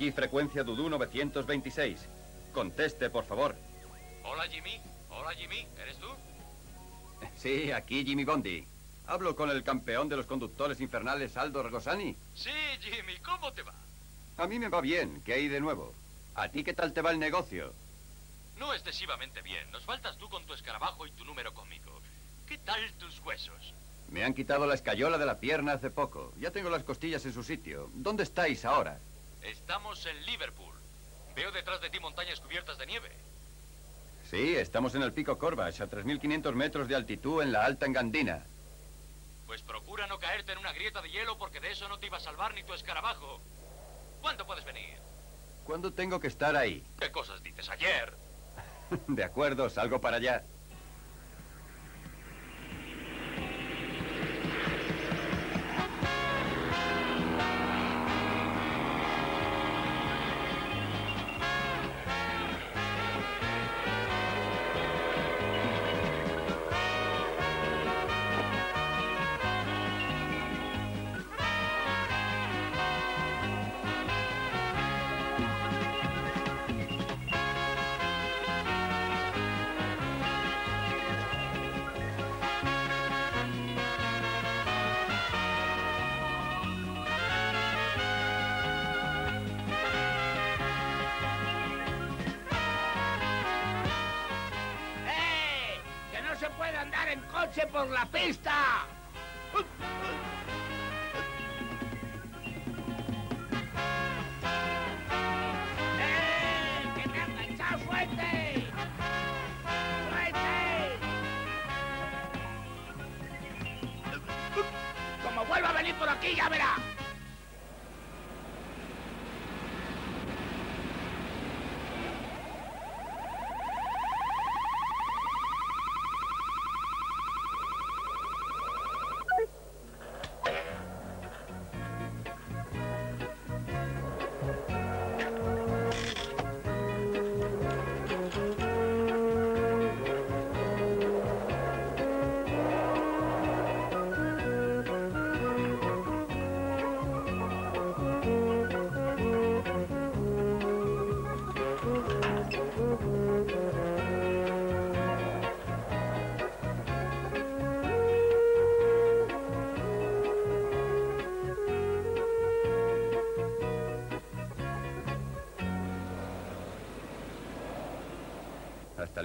Aquí frecuencia Dudú 926. Conteste, por favor. Hola, Jimmy. Hola, Jimmy. ¿Eres tú? Sí, aquí Jimmy Bondi. Hablo con el campeón de los conductores infernales, Aldo Ragosani. Sí, Jimmy. ¿Cómo te va? A mí me va bien. ¿Qué hay de nuevo? ¿A ti qué tal te va el negocio? No excesivamente bien. Nos faltas tú con tu escarabajo y tu número cómico. ¿Qué tal tus huesos? Me han quitado la escayola de la pierna hace poco. Ya tengo las costillas en su sitio. ¿Dónde estáis ahora? Estamos en Liverpool. Veo detrás de ti montañas cubiertas de nieve. Sí, estamos en el Pico Corvash, a 3.500 metros de altitud en la Alta Engandina. Pues procura no caerte en una grieta de hielo porque de eso no te iba a salvar ni tu escarabajo. ¿Cuándo puedes venir? ¿Cuándo tengo que estar ahí? ¿Qué cosas dices ayer? de acuerdo, salgo para allá. Coche por la pista! ¡Eh! ¡Que me ha enganchado fuerte! ¡Fuerte! Como vuelva a venir por aquí, ya verá.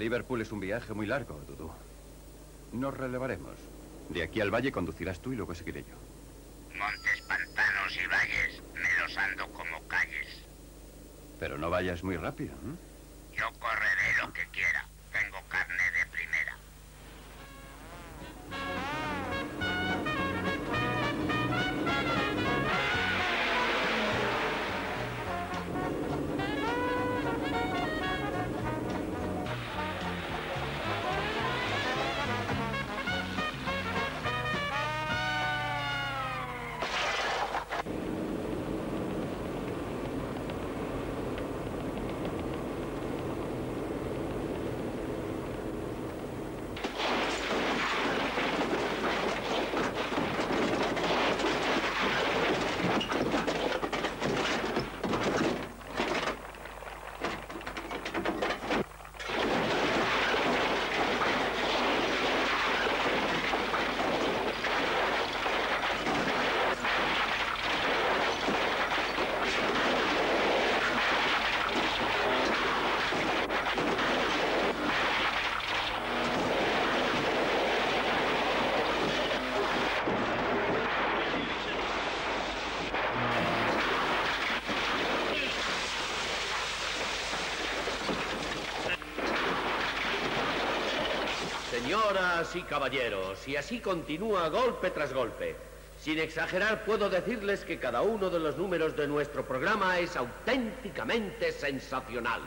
Liverpool es un viaje muy largo, Dudu. Nos relevaremos. De aquí al valle conducirás tú y luego seguiré yo. Montes, pantanos y valles, me los ando como calles. Pero no vayas muy rápido. ¿eh? Señoras y caballeros, y así continúa golpe tras golpe. Sin exagerar, puedo decirles que cada uno de los números de nuestro programa es auténticamente sensacional.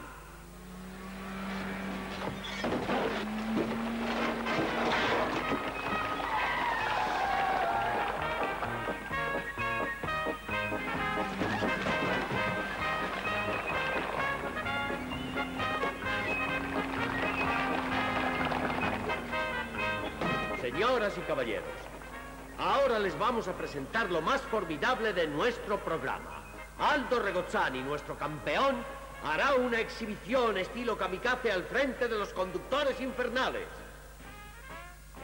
A presentar lo más formidable de nuestro programa. Aldo Regozzani, nuestro campeón, hará una exhibición estilo kamikaze al frente de los conductores infernales.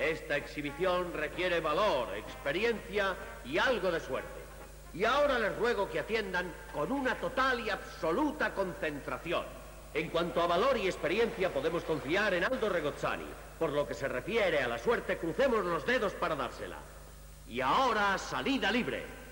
Esta exhibición requiere valor, experiencia y algo de suerte. Y ahora les ruego que atiendan con una total y absoluta concentración. En cuanto a valor y experiencia podemos confiar en Aldo Regozzani. Por lo que se refiere a la suerte, crucemos los dedos para dársela. Y ahora, salida libre.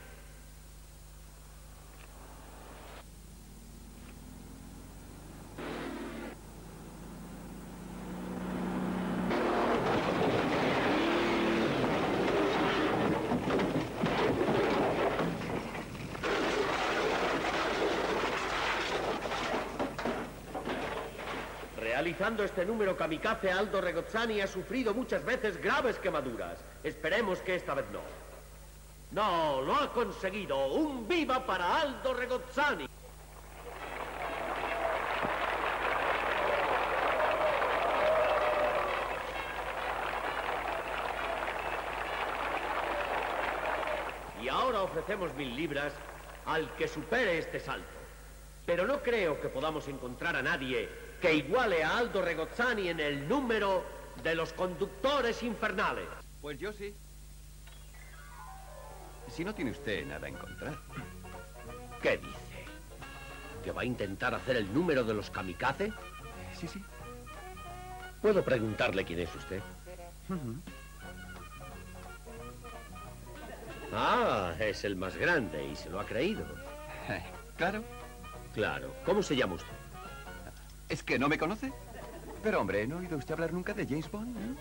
Este número kamikaze, Aldo Regozzani ha sufrido muchas veces graves quemaduras. Esperemos que esta vez no. No, lo ha conseguido. Un viva para Aldo Regozzani. Y ahora ofrecemos mil libras al que supere este salto. Pero no creo que podamos encontrar a nadie que iguale a Aldo Regozzani en el número de los conductores infernales. Pues yo sí. Si no tiene usted nada en contra. ¿Qué dice? ¿Que va a intentar hacer el número de los kamikaze? Sí, sí. ¿Puedo preguntarle quién es usted? Ah, es el más grande y se lo ha creído. Eh, Claro. Claro. ¿Cómo se llama usted? ¿Es que no me conoce? Pero hombre, ¿no ha oído usted hablar nunca de James Bond? eh?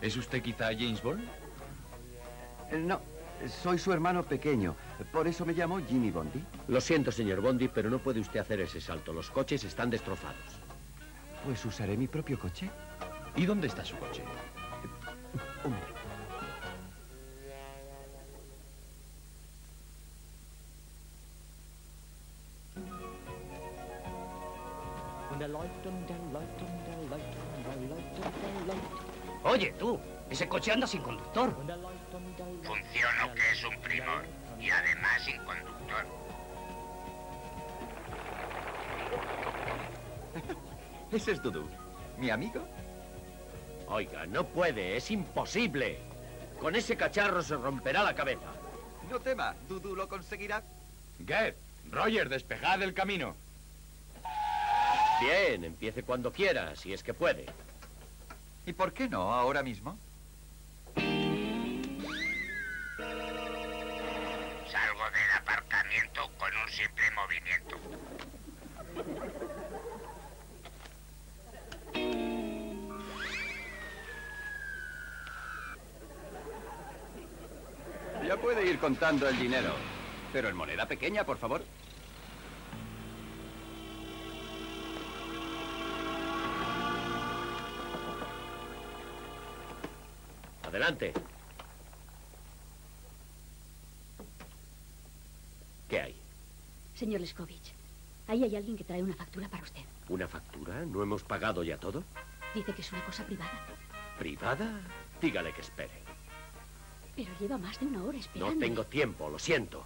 ¿Es usted quizá James Bond? Eh, No, soy su hermano pequeño. Por eso me llamo Jimmy Bondi. Lo siento, señor Bondi, pero no puede usted hacer ese salto. Los coches están destrozados. Pues usaré mi propio coche. ¿Y dónde está su coche? Hombre, Oye, tú, ese coche anda sin conductor. Funciono que es un primor y además sin conductor. ese es Dudu. ¿Mi amigo? Oiga, no puede, es imposible. Con ese cacharro se romperá la cabeza. No tema, Dudu lo conseguirá. Get, Roger, despejad el camino. Bien, empiece cuando quiera, si es que puede. ¿Y por qué no ahora mismo? Salgo del aparcamiento con un simple movimiento. Ya puede ir contando el dinero. Pero en moneda pequeña, por favor. Adelante. ¿Qué hay? Señor Leskovich, ahí hay alguien que trae una factura para usted. ¿Una factura? ¿No hemos pagado ya todo? Dice que es una cosa privada, ¿Privada? Dígale que espere. pero lleva más de una hora esperando. No tengo tiempo, lo siento.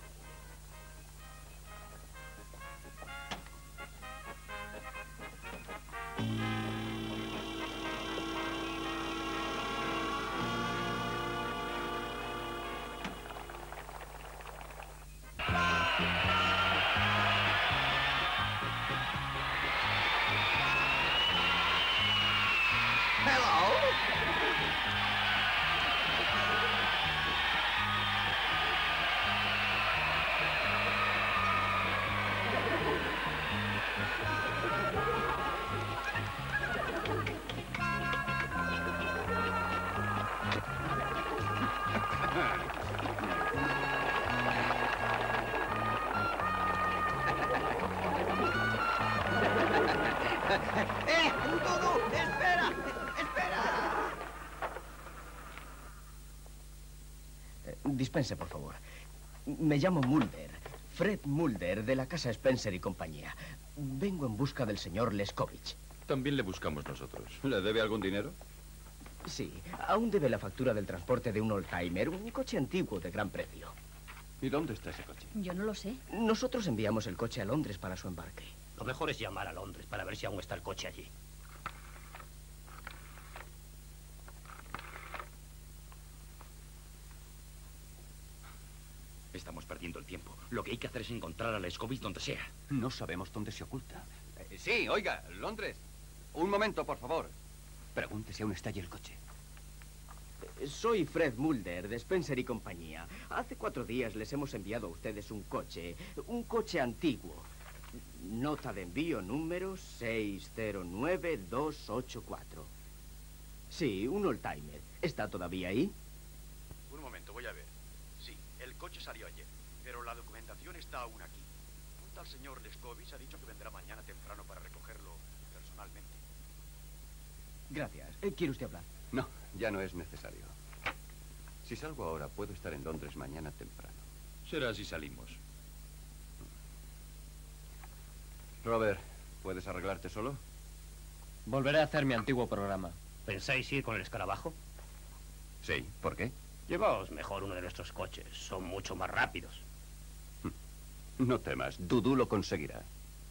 Dispense, por favor. Me llamo Mulder. Fred Mulder, de la casa Spencer y compañía. Vengo en busca del señor Leskovich. También le buscamos nosotros. ¿Le debe algún dinero? Sí, aún debe la factura del transporte de un oldtimer, un coche antiguo de gran precio. ¿Y dónde está ese coche? Yo no lo sé. Nosotros enviamos el coche a Londres para su embarque. Lo mejor es llamar a Londres para ver si aún está el coche allí. Estamos perdiendo el tiempo. Lo que hay que hacer es encontrar a Leskovich donde sea. No sabemos dónde se oculta. Eh, sí, oiga, Londres. Un momento, por favor. Pregunte si aún está allí el coche. Soy Fred Mulder, de Spencer y compañía. Hace cuatro días les hemos enviado a ustedes un coche, un coche antiguo. Nota de envío número 609284. Sí, un old-timer. ¿Está todavía ahí? Un momento, voy a ver. Sí, el coche salió ayer, pero la documentación está aún aquí. Un tal señor Leskovich ha dicho que vendrá mañana temprano para recogerlo personalmente. Gracias. Eh, ¿Quiere usted hablar? No, ya no es necesario. Si salgo ahora, puedo estar en Londres mañana temprano. Será si salimos. Robert, ¿puedes arreglarte solo? Volveré a hacer mi antiguo programa. ¿Pensáis ir con el escarabajo? Sí, ¿por qué? Llevaos mejor uno de nuestros coches. Son mucho más rápidos. No temas, Dudu lo conseguirá.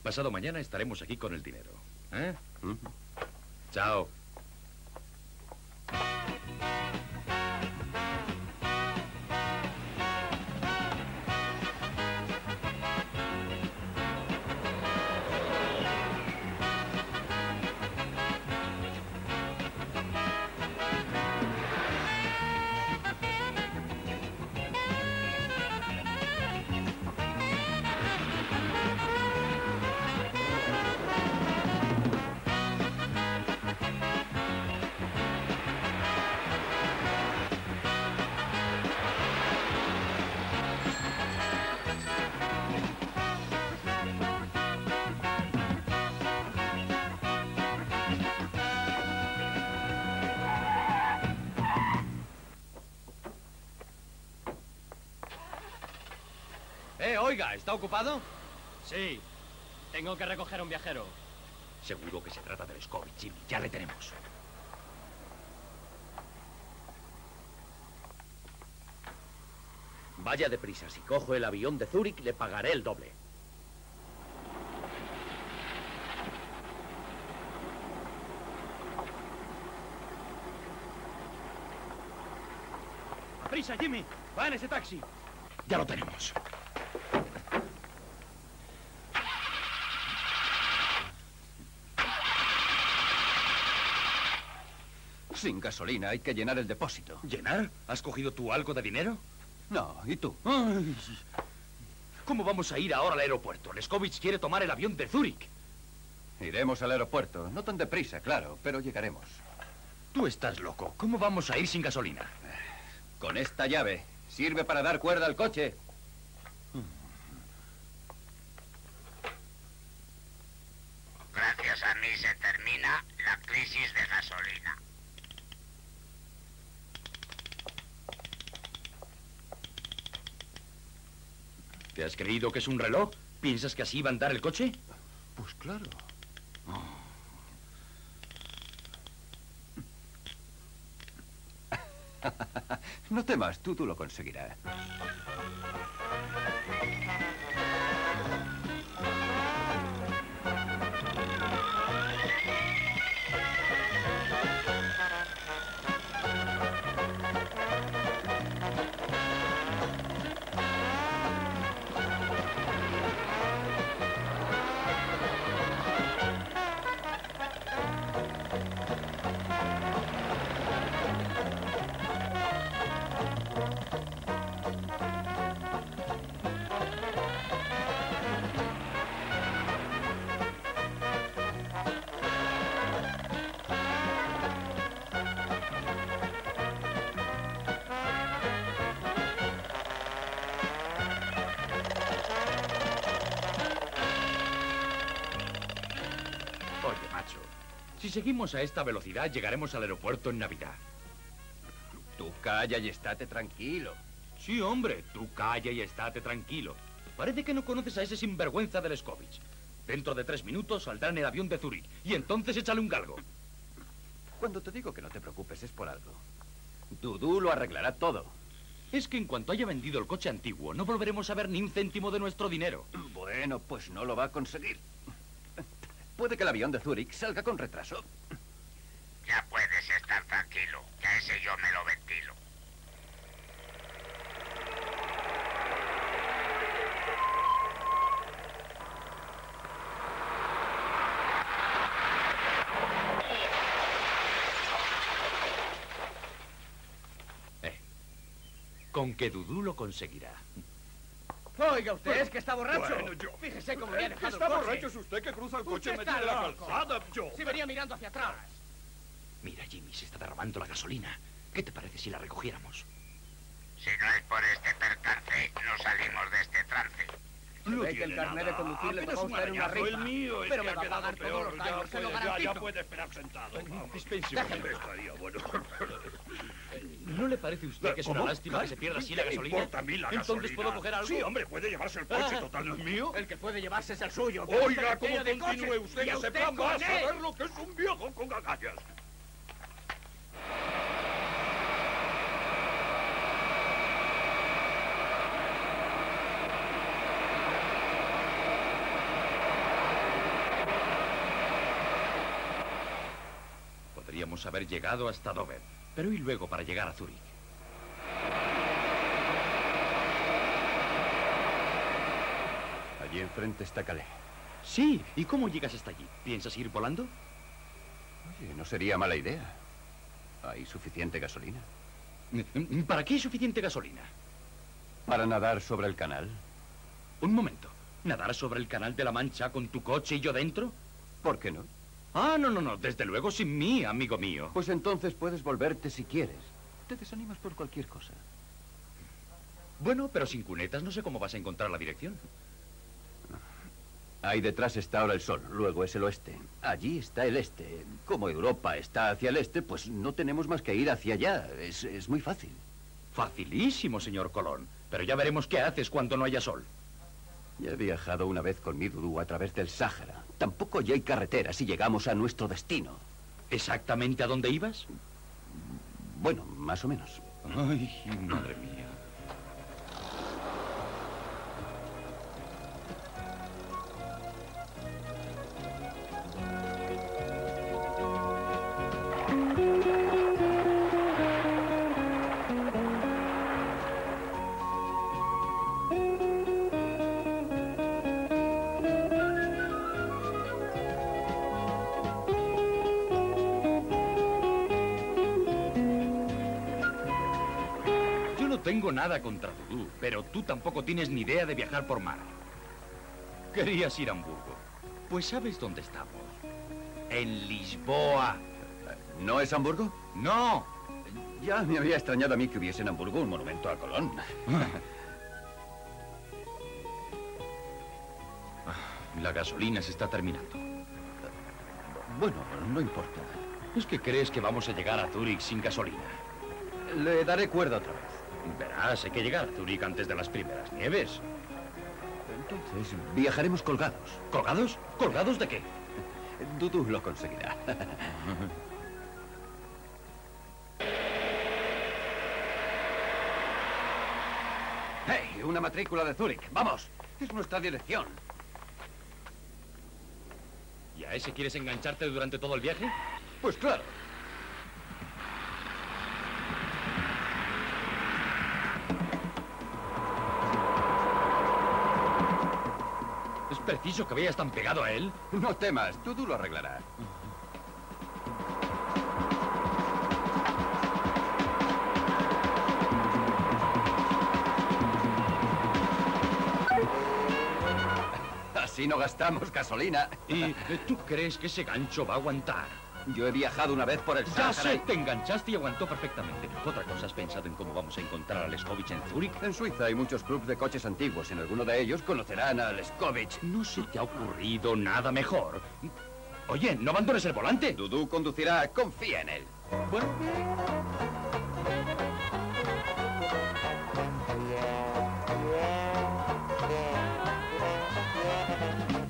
Pasado mañana estaremos aquí con el dinero. ¿Eh? Chao. ¿Está ocupado? Sí. Tengo que recoger a un viajero. Seguro que se trata de Leskovich, Jimmy. Ya le tenemos. Vaya deprisa, si cojo el avión de Zúrich le pagaré el doble. ¡Prisa, Jimmy! ¡Va en ese taxi! Ya lo tenemos. Sin gasolina, hay que llenar el depósito. ¿Llenar? ¿Has cogido tú algo de dinero? No, ¿y tú? Ay, ¿Cómo vamos a ir ahora al aeropuerto? Leskovich quiere tomar el avión de Zúrich. Iremos al aeropuerto. No tan deprisa, claro, pero llegaremos. Tú estás loco. ¿Cómo vamos a ir sin gasolina? Con esta llave. Sirve para dar cuerda al coche. Gracias a mí se termina la crisis de gasolina. ¿Te has creído que es un reloj? ¿Piensas que así va a andar el coche? Pues claro. No temas, tú, tú lo conseguirás. Seguimos a esta velocidad, llegaremos al aeropuerto en Navidad. Tú calla y estate tranquilo. Sí, hombre, tú calla y estate tranquilo. Parece que no conoces a ese sinvergüenza del Leskovich. Dentro de tres minutos saldrá en el avión de Zurich y entonces échale un galgo. Cuando te digo que no te preocupes es por algo. Dudú lo arreglará todo. Es que en cuanto haya vendido el coche antiguo, no volveremos a ver ni un céntimo de nuestro dinero. Bueno, pues no lo va a conseguir. Puede que el avión de Zurich salga con retraso. Ya puedes estar tranquilo, que ese yo me lo ventilo. Eh, con que Dudú lo conseguirá. Oiga usted, es que está borracho. Bueno, yo- Fíjese cómo me ha dejado está el coche. borracho es usted que cruza el coche Usted en medio de la loco. calzada. Yo. Si venía mirando hacia atrás. Mira, Jimmy, se está derramando la gasolina. ¿Qué te parece si la recogiéramos? Si no es por este percance, no salimos de este trance. Ve que el carnet de conducir le tocó usted una rifa. el mío, es Pero que me ha va a quedado pagar todos peor. los Ya daños, se lo puede, ya, ya puede esperar sentado. Vamos. Dispense. Estaría bueno. ¿No le parece a usted que es una lástima que se pierda así la ¿Qué gasolina? importa a mí la Entonces puedo coger algo. Sí, hombre, puede llevarse el coche, Ah. total no es mío. El que puede llevarse es el suyo. Oiga, como de continúe usted, Y no usted sepa con más él. saber lo que es un viejo con agallas. Podríamos haber llegado hasta Dover. Pero ¿y luego para llegar a Zúrich? Allí enfrente está Calais. Sí. ¿Y cómo llegas hasta allí? ¿Piensas ir volando? Oye, no sería mala idea. Hay suficiente gasolina. ¿Para qué hay suficiente gasolina? Para nadar sobre el canal. Un momento. ¿Nadar sobre el canal de la Mancha con tu coche y yo dentro? ¿Por qué no? Ah, no, no, no. Desde luego sin mí, amigo mío. Pues entonces puedes volverte si quieres. Te desanimas por cualquier cosa. Bueno, pero sin cunetas no sé cómo vas a encontrar la dirección. Ahí detrás está ahora el sol, luego es el oeste. Allí está el este. Como Europa está hacia el este, pues no tenemos más que ir hacia allá. Es, es muy fácil. Facilísimo, señor Colón. Pero ya veremos qué haces cuando no haya sol. Ya he viajado una vez con mi Dudú a través del Sáhara. Tampoco ya hay carreteras y llegamos a nuestro destino. ¿Exactamente a dónde ibas? Bueno, más o menos. Ay, madre mía. Nada contra Dudú, pero tú tampoco tienes ni idea de viajar por mar. Querías ir a Hamburgo. Pues ¿sabes dónde estamos? En Lisboa. ¿No es Hamburgo? ¡No! Ya me había extrañado a mí que hubiese en Hamburgo un monumento a Colón. La gasolina se está terminando. Bueno, no importa. ¿Es que crees que vamos a llegar a Zúrich sin gasolina? Le daré cuerda otra vez. Verás, hay que llegar a Zúrich antes de las primeras nieves. Entonces, viajaremos colgados. ¿Colgados? ¿Colgados de qué? Dudu lo conseguirá. ¡Hey! Una matrícula de Zúrich. ¡Vamos! Es nuestra dirección. ¿Y a ese quieres engancharte durante todo el viaje? Pues claro. Preciso que vayas tan pegado a él? No temas, Dudu lo arreglará. Así no gastamos gasolina. ¿Y tú crees que ese gancho va a aguantar? Yo he viajado una vez por el Ya Sáhara. sé, te enganchaste y aguantó perfectamente. ¿Otra cosa has pensado en cómo vamos a encontrar al Leskovich en Zúrich? En Suiza hay muchos clubes de coches antiguos. En alguno de ellos conocerán a Leskovich. ¿No se te ha ocurrido nada mejor? Oye, no abandones el volante. Dudu conducirá. Confía en él. Bueno,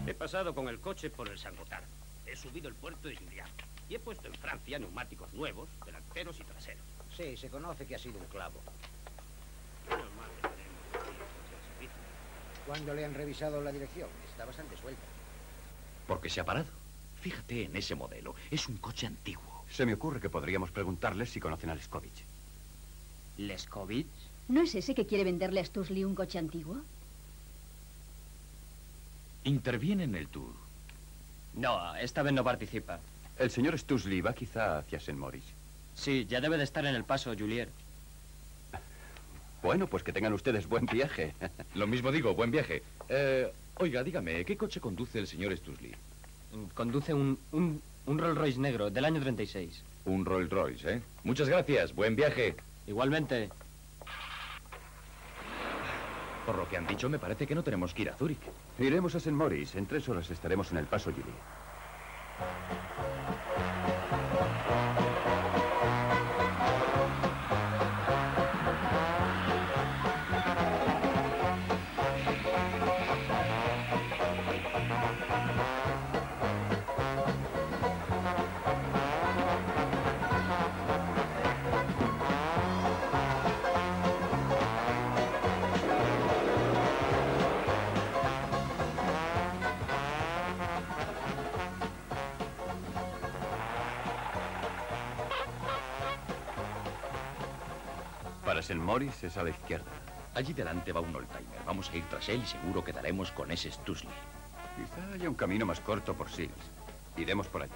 He pasado con el coche por el San. He subido el puerto de Julián. Y he puesto en Francia neumáticos nuevos, delanteros y traseros. Sí, se conoce que ha sido un clavo. ¿Cuándo le han revisado la dirección? Está bastante suelta. Porque se ha parado. Fíjate en ese modelo. Es un coche antiguo. Se me ocurre que podríamos preguntarles si conocen a Leskovich. ¿Leskovich? ¿No es ese que quiere venderle a Stusley un coche antiguo? Interviene en el tour. No, esta vez no participa. El señor Stusley va quizá hacia St. Maurice. Sí, ya debe de estar en el paso, Juliet. Bueno, pues que tengan ustedes buen viaje. Lo mismo digo, buen viaje. Eh, oiga, dígame, ¿qué coche conduce el señor Stusley? Conduce un, un, un Rolls Royce negro del año 36. Un Rolls Royce, ¿eh? Muchas gracias, buen viaje. Igualmente. Por lo que han dicho, me parece que no tenemos que ir a Zúrich. Iremos a St. Maurice. En tres horas estaremos en el paso Julie. Thank you. Maurice es a la izquierda. Allí delante va un oldtimer. Vamos a ir tras él y seguro que daremos con ese Stusley. Quizá haya un camino más corto por Sils. Iremos por allí.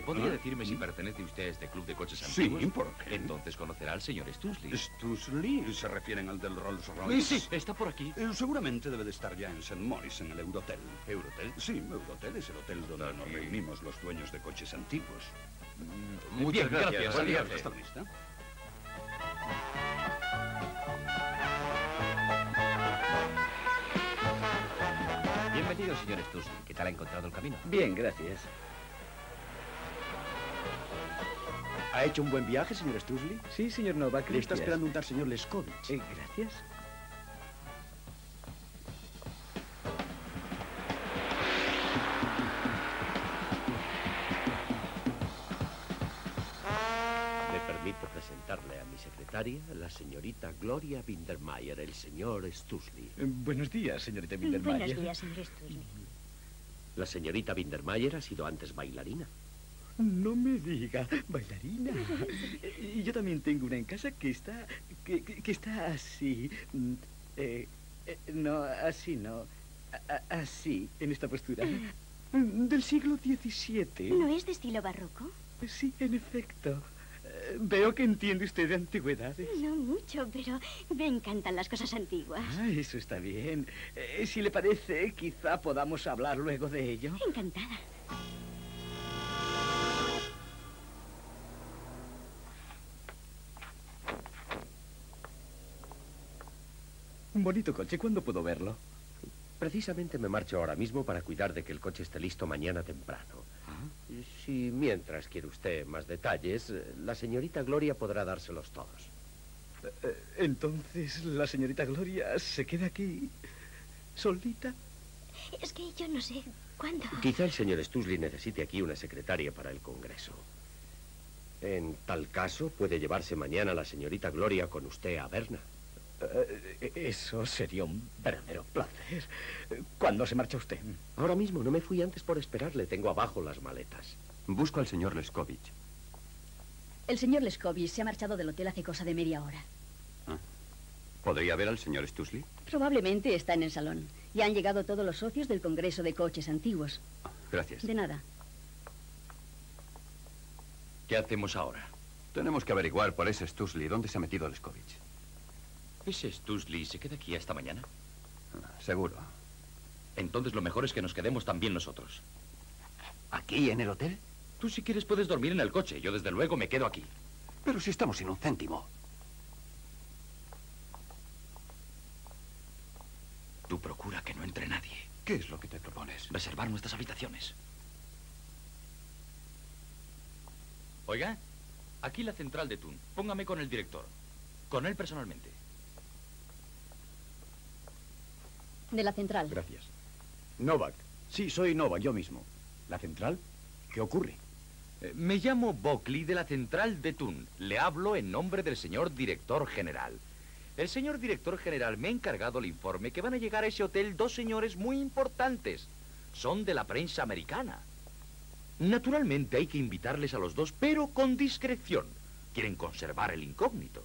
¿Podría ¿Ah? decirme si pertenece usted a este club de coches Sí, antiguos? ¿por qué? Entonces conocerá al señor Stusley. Stusley, ¿se refieren al del Rolls Royce? Sí, está por aquí. Eh, seguramente debe de estar ya en St. Maurice, en el Eurotel. ¿Eurotel? Sí, Eurotel es el hotel donde nos reunimos los dueños de coches antiguos. Muchas Bien, gracias, viaje. Hasta la vista. Bienvenido, señor Stusley. ¿Qué tal ha encontrado el camino? Bien, gracias. ¿Ha hecho un buen viaje, señor Stusley? Sí, señor Novak. Le está esperando un tal señor Leskovich. Eh, gracias. Me permito presentarle a mi secretaria, la señorita Gloria Windermeyer, el señor Stusley. Eh, buenos días, señorita Buenos Windermeyer. días, señor Stusley. La señorita Windermeyer ha sido antes bailarina. No me diga, bailarina. Y yo también tengo una en casa que está... que, que- que está así. Mm, eh, eh, no, así no. A- así, en esta postura. Mm, Del siglo XVII. ¿No es de estilo barroco? Sí, en efecto. Eh, Veo que entiende usted de antigüedades. No mucho, pero me encantan las cosas antiguas. Ah, eso está bien. Eh, si le parece, quizá podamos hablar luego de ello. Encantada. Bonito coche. ¿Cuándo puedo verlo? Precisamente me marcho ahora mismo para cuidar de que el coche esté listo mañana temprano. Si mientras quiere usted más detalles, eh, la señorita Gloria podrá dárselos todos. Eh, Entonces, la señorita Gloria se queda aquí solita. Es que yo no sé cuándo. Quizá el señor Stusley necesite aquí una secretaria para el Congreso. En tal caso, puede llevarse mañana a la señorita Gloria con usted a Berna. Eh, eso sería un verdadero placer. Eh, ¿Cuándo se marcha usted? Ahora mismo, no me fui antes por esperarle. Tengo abajo las maletas. Busco al señor Leskovich. El señor Leskovich se ha marchado del hotel hace cosa de media hora. ¿Podría ver al señor Stusley? Probablemente está en el salón. Ya han llegado todos los socios del Congreso de Coches Antiguos. Gracias. De nada. ¿Qué hacemos ahora? Tenemos que averiguar por ese Stusley dónde se ha metido Leskovich. ¿Ese Stusley se queda aquí hasta mañana? Seguro. Entonces lo mejor es que nos quedemos también nosotros. ¿Aquí, en el hotel? Tú si quieres puedes dormir en el coche. Yo desde luego me quedo aquí. Pero si estamos sin un céntimo. Tú procura que no entre nadie. ¿Qué es lo que te propones? Reservar nuestras habitaciones. Oiga, aquí la central de Tun. Póngame con el director. Con él personalmente. De la central. Gracias. Novak. Sí, soy Novak, yo mismo. ¿La central? ¿Qué ocurre? Eh, me llamo Buckley de la central de Tun. Le hablo en nombre del señor director general. El señor director general me ha encargado el informe que van a llegar a ese hotel dos señores muy importantes. Son de la prensa americana. Naturalmente hay que invitarles a los dos, pero con discreción. Quieren conservar el incógnito.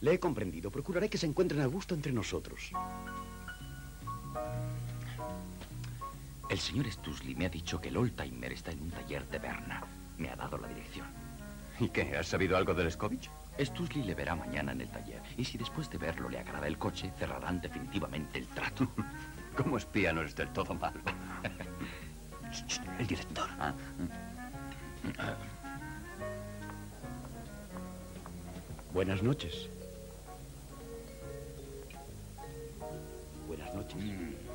Le he comprendido. Procuraré que se encuentren a gusto entre nosotros. El señor Stusley me ha dicho que el Oldtimer está en un taller de Berna. Me ha dado la dirección. ¿Y qué? ¿Has sabido algo de Leskovich? Stusley le verá mañana en el taller. Y si después de verlo le agrada el coche, cerrarán definitivamente el trato. Como espía no eres del todo malo. el director. Ah. Buenas noches. Buenas noches.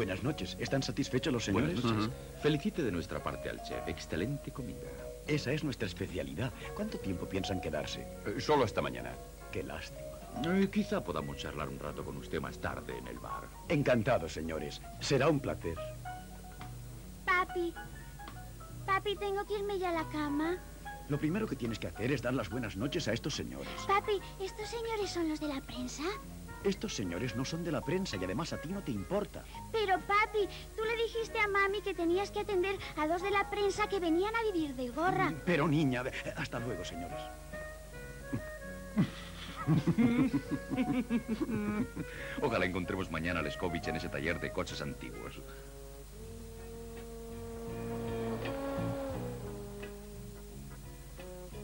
Buenas noches. ¿Están satisfechos los señores? Buenas noches. Felicite de nuestra parte al chef. Excelente comida. Esa es nuestra especialidad. ¿Cuánto tiempo piensan quedarse? Eh, solo hasta mañana. Qué lástima. Eh, quizá podamos charlar un rato con usted más tarde en el bar. Encantado, señores. Será un placer. Papi. Papi, tengo que irme ya a la cama. Lo primero que tienes que hacer es dar las buenas noches a estos señores. Papi, ¿estos señores son los de la prensa? Estos señores no son de la prensa y además a ti no te importa. Pero, papi, tú le dijiste a mami que tenías que atender a dos de la prensa que venían a vivir de gorra. Pero, niña, hasta luego, señores. Ojalá encontremos mañana a Leskovich en ese taller de coches antiguos.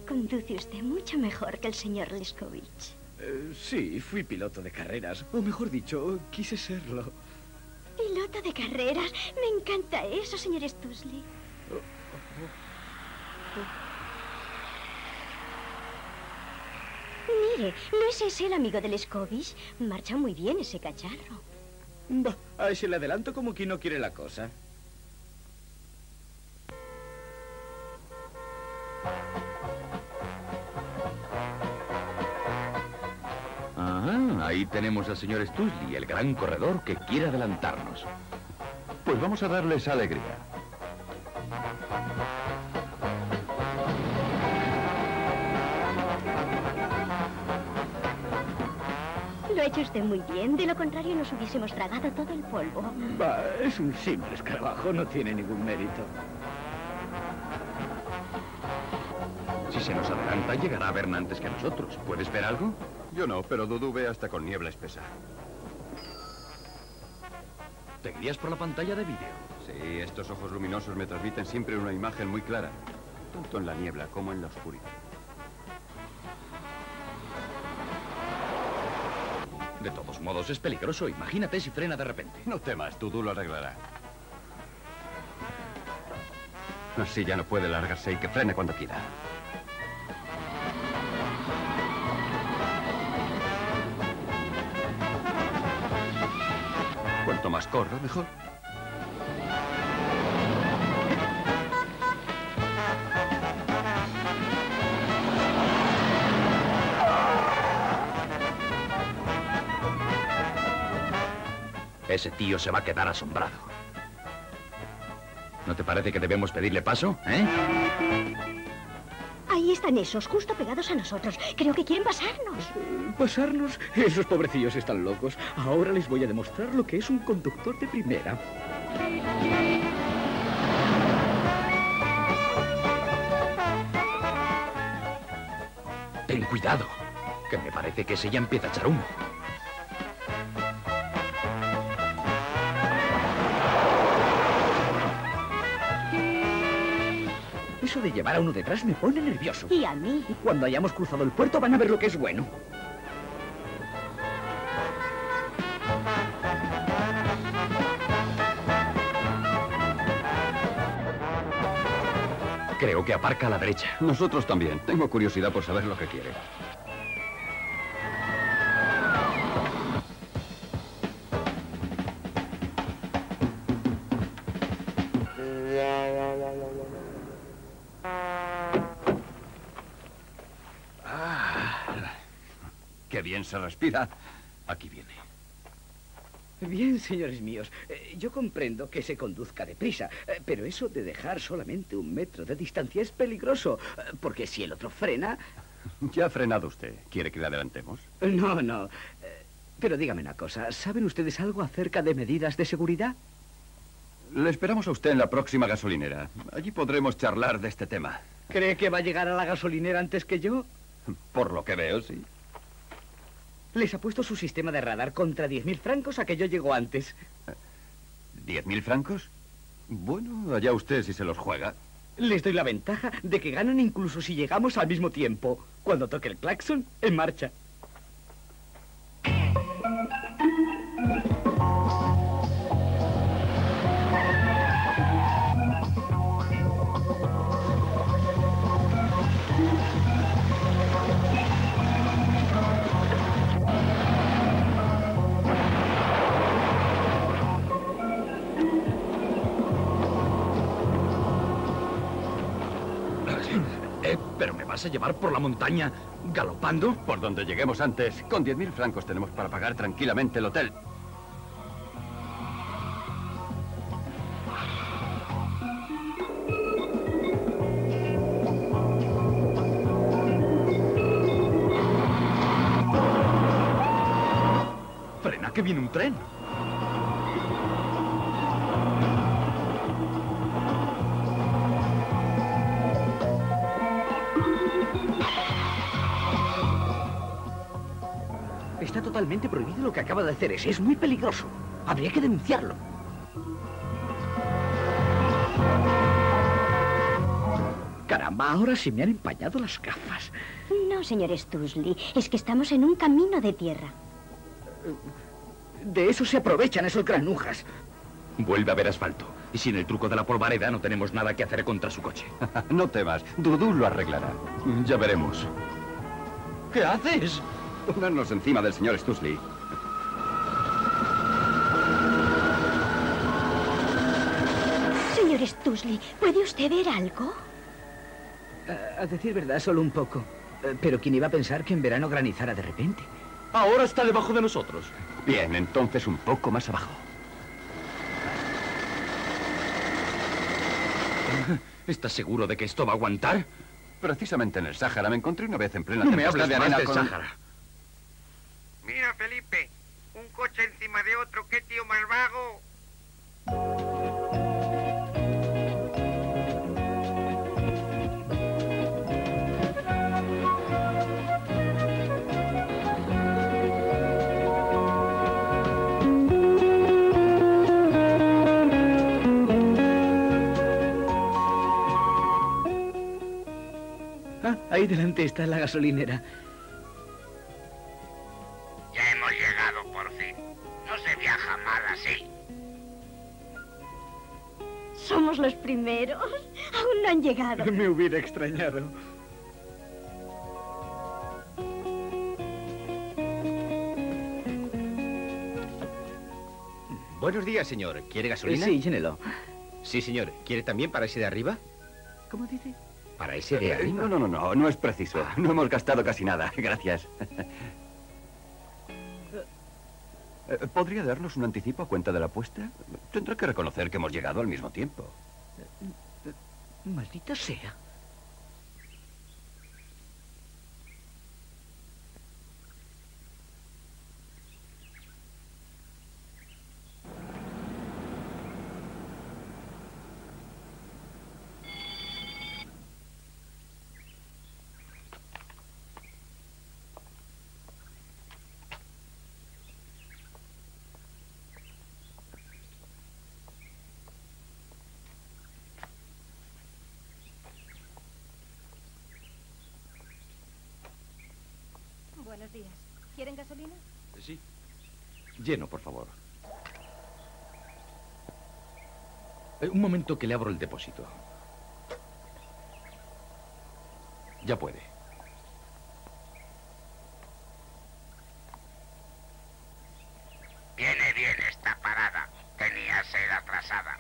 Conduce usted mucho mejor que el señor Leskovich. Eh, sí, fui piloto de carreras. O mejor dicho, quise serlo. ¿Piloto de carreras? Me encanta eso, señor Stusley. Mire, ¿no es ese el amigo del Leskovich? Marcha muy bien ese cacharro. Bah, a ese le adelanto como quien no quiere la cosa. Ahí tenemos al señor Stusley, el gran corredor que quiere adelantarnos. Pues vamos a darles alegría. Lo ha hecho usted muy bien. De lo contrario, nos hubiésemos tragado todo el polvo. Bah, es un simple escarabajo, no tiene ningún mérito. Si se nos adelanta, llegará a Berna antes que nosotros. ¿Puedes ver algo? Yo no, pero Dudu ve hasta con niebla espesa. ¿Te guías por la pantalla de vídeo? Sí, estos ojos luminosos me transmiten siempre una imagen muy clara. Tanto en la niebla como en la oscuridad. De todos modos, es peligroso. Imagínate si frena de repente. No temas, Dudu lo arreglará. Así ya no puede largarse y que frene cuando quiera. Más corra, mejor. Ese tío se va a quedar asombrado. ¿No te parece que debemos pedirle paso, eh? Ahí están esos, justo pegados a nosotros. Creo que quieren pasarnos. ¿Pasarnos? Esos pobrecillos están locos. Ahora les voy a demostrar lo que es un conductor de primera. Ten cuidado. Que me parece que ese ya empieza a echar humo. Eso de llevar a uno detrás me pone nervioso. Y a mí. Cuando hayamos cruzado el puerto van a ver lo que es bueno. Creo que aparca a la derecha. Nosotros también. Tengo curiosidad por saber lo que quiere. Se respira. Aquí viene. Bien, señores míos, eh, yo comprendo que se conduzca deprisa, eh, pero eso de dejar solamente un metro de distancia es peligroso, eh, porque si el otro frena... Ya ha frenado usted. ¿Quiere que le adelantemos? No, no. Pero dígame una cosa, ¿saben ustedes algo acerca de medidas de seguridad? Le esperamos a usted en la próxima gasolinera. Allí podremos charlar de este tema. ¿Cree que va a llegar a la gasolinera antes que yo? Por lo que veo, sí. Les ha puesto su sistema de radar contra 10.000 francos a que yo llego antes. ¿Diez mil francos? Bueno, allá usted si se los juega. Les doy la ventaja de que ganan incluso si llegamos al mismo tiempo. Cuando toque el claxon, en marcha. Vas a llevar por la montaña galopando? Por donde lleguemos antes. Con diez mil francos tenemos para pagar tranquilamente el hotel. Frena, que viene un tren. Totalmente prohibido lo que acaba de hacer ese. Es muy peligroso. Habría que denunciarlo. Caramba, ahora se me han empañado las gafas. No, señor Stusley, es que estamos en un camino de tierra. De eso se aprovechan esos granujas. Vuelve a ver asfalto. Y sin el truco de la polvareda no tenemos nada que hacer contra su coche. no temas, Dudú lo arreglará. Ya veremos. ¿Qué haces? Ponernos encima del señor Stusley. Señor Stusley, ¿puede usted ver algo? A, a decir verdad, solo un poco. Eh, Pero ¿quién iba a pensar que en verano granizara de repente? Ahora está debajo de nosotros. Bien, entonces un poco más abajo. ¿Estás seguro de que esto va a aguantar? Precisamente en el Sáhara me encontré una vez en plena No me tempestad hables de más arena del con- Sáhara. Mira, Felipe, un coche encima de otro, qué tío más vago. Ah, ahí delante está la gasolinera. Somos los primeros. Aún no han llegado. Me hubiera extrañado. Buenos días, señor. ¿Quiere gasolina? Sí, llénelo. Sí, señor. ¿Quiere también para ese de arriba? ¿Cómo dice? Para ese de Eh, arriba. No, no, no, no, no es preciso. No hemos gastado casi nada. Gracias. Eh, ¿Podría darnos un anticipo a cuenta de la apuesta? Tendrá que reconocer que hemos llegado al mismo tiempo. Maldita sea. ¿Quieren gasolina? Sí. Lleno, por favor. Eh, un momento que le abro el depósito. Ya puede. Viene bien esta parada. Tenía sed atrasada.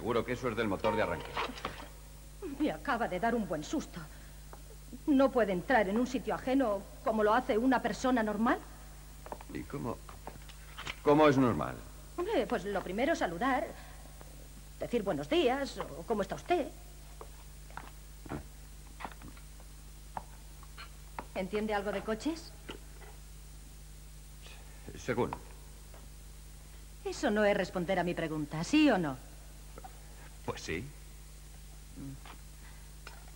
Seguro que eso es del motor de arranque. Me acaba de dar un buen susto. ¿No puede entrar en un sitio ajeno como lo hace una persona normal? ¿Y cómo? ¿Cómo es normal? Hombre, pues lo primero saludar, decir buenos días o cómo está usted. ¿Entiende algo de coches? Según. Eso no es responder a mi pregunta, ¿sí o no? Pues sí.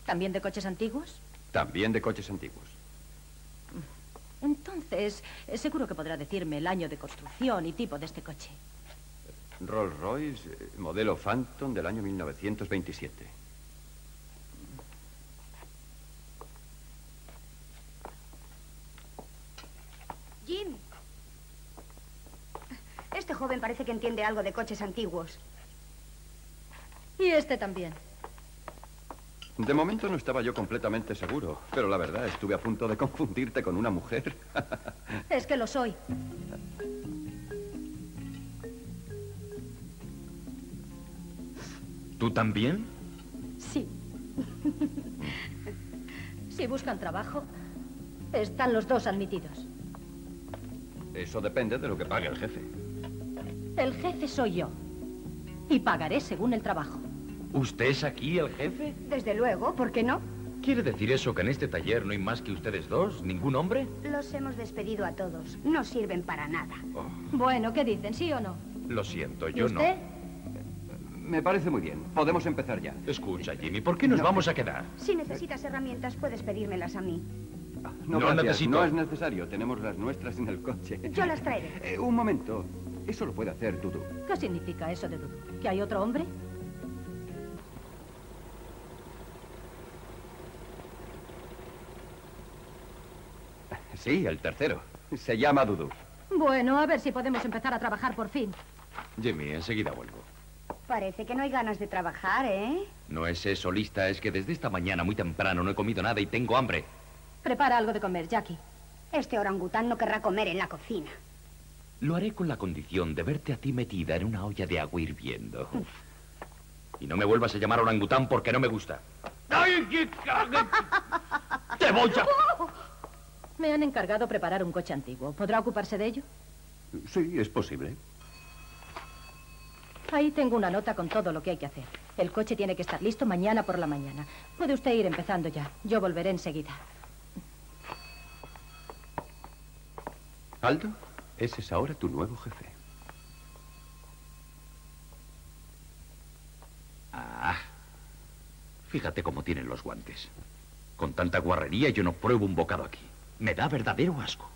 ¿También de coches antiguos? También de coches antiguos. Entonces, eh, seguro que podrá decirme el año de construcción y tipo de este coche. Rolls Royce, eh, modelo Phantom del año 1927. Jim. Este joven parece que entiende algo de coches antiguos. Y este también. De momento no estaba yo completamente seguro, pero la verdad estuve a punto de confundirte con una mujer. Es que lo soy. ¿Tú también? Sí. si buscan trabajo, están los dos admitidos. Eso depende de lo que pague el jefe. El jefe soy yo. Y pagaré según el trabajo. ¿Usted es aquí el jefe? Desde luego, ¿por qué no? ¿Quiere decir eso que en este taller no hay más que ustedes dos? ¿Ningún hombre? Los hemos despedido a todos. No sirven para nada. Bueno, ¿qué dicen? ¿Sí o no? Lo siento, ¿Y yo no. usted? Me parece muy bien. Podemos empezar ya. Escucha, Jimmy, ¿por qué nos vamos a quedar? Si necesitas herramientas, puedes pedírmelas a mí. No, No necesito. No es necesario. Tenemos las nuestras en el coche. Yo las traeré. Eh, un momento. Eso lo puede hacer Dudu. ¿Qué significa eso de Dudu? ¿Que hay otro hombre? Sí, el tercero. Se llama Dudu. Bueno, a ver si podemos empezar a trabajar por fin. Jimmy, enseguida vuelvo. Parece que no hay ganas de trabajar, ¿eh? No es eso, lista, es que desde esta mañana muy temprano no he comido nada y tengo hambre. Prepara algo de comer, Jackie. Este orangután no querrá comer en la cocina. Lo haré con la condición de verte a ti metida en una olla de agua hirviendo. Y no me vuelvas a llamar orangután porque no me gusta. ¡Ay, qué! ¡Te voy a... Me han encargado preparar un coche antiguo. ¿Podrá ocuparse de ello? Sí, es posible. Ahí tengo una nota con todo lo que hay que hacer. El coche tiene que estar listo mañana por la mañana. Puede usted ir empezando ya. Yo volveré enseguida. Aldo, ese es ahora tu nuevo jefe. Ah, fíjate cómo tienen los guantes. Con tanta guarrería yo no pruebo un bocado aquí. Me da verdadero asco.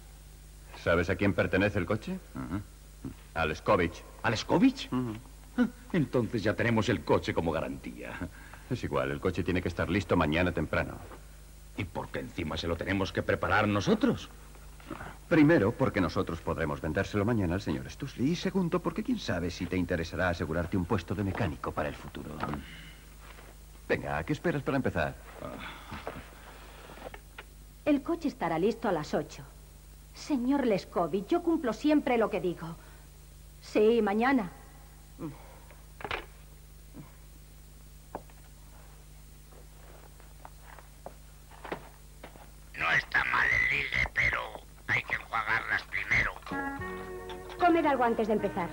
¿Sabes a quién pertenece el coche? ¿Al Skovich? Ah, Entonces ya tenemos el coche como garantía. Es igual, el coche tiene que estar listo mañana temprano. ¿Y por qué encima se lo tenemos que preparar nosotros? Primero, porque nosotros podremos vendérselo mañana al señor Stusley. Y segundo, porque quién sabe si te interesará asegurarte un puesto de mecánico para el futuro. Venga, ¿qué esperas para empezar? El coche estará listo a las ocho. Señor Lescovi, yo cumplo siempre lo que digo. Sí, mañana. No está mal el ligue, pero hay que enjuagarlas primero. Comed algo antes de empezar.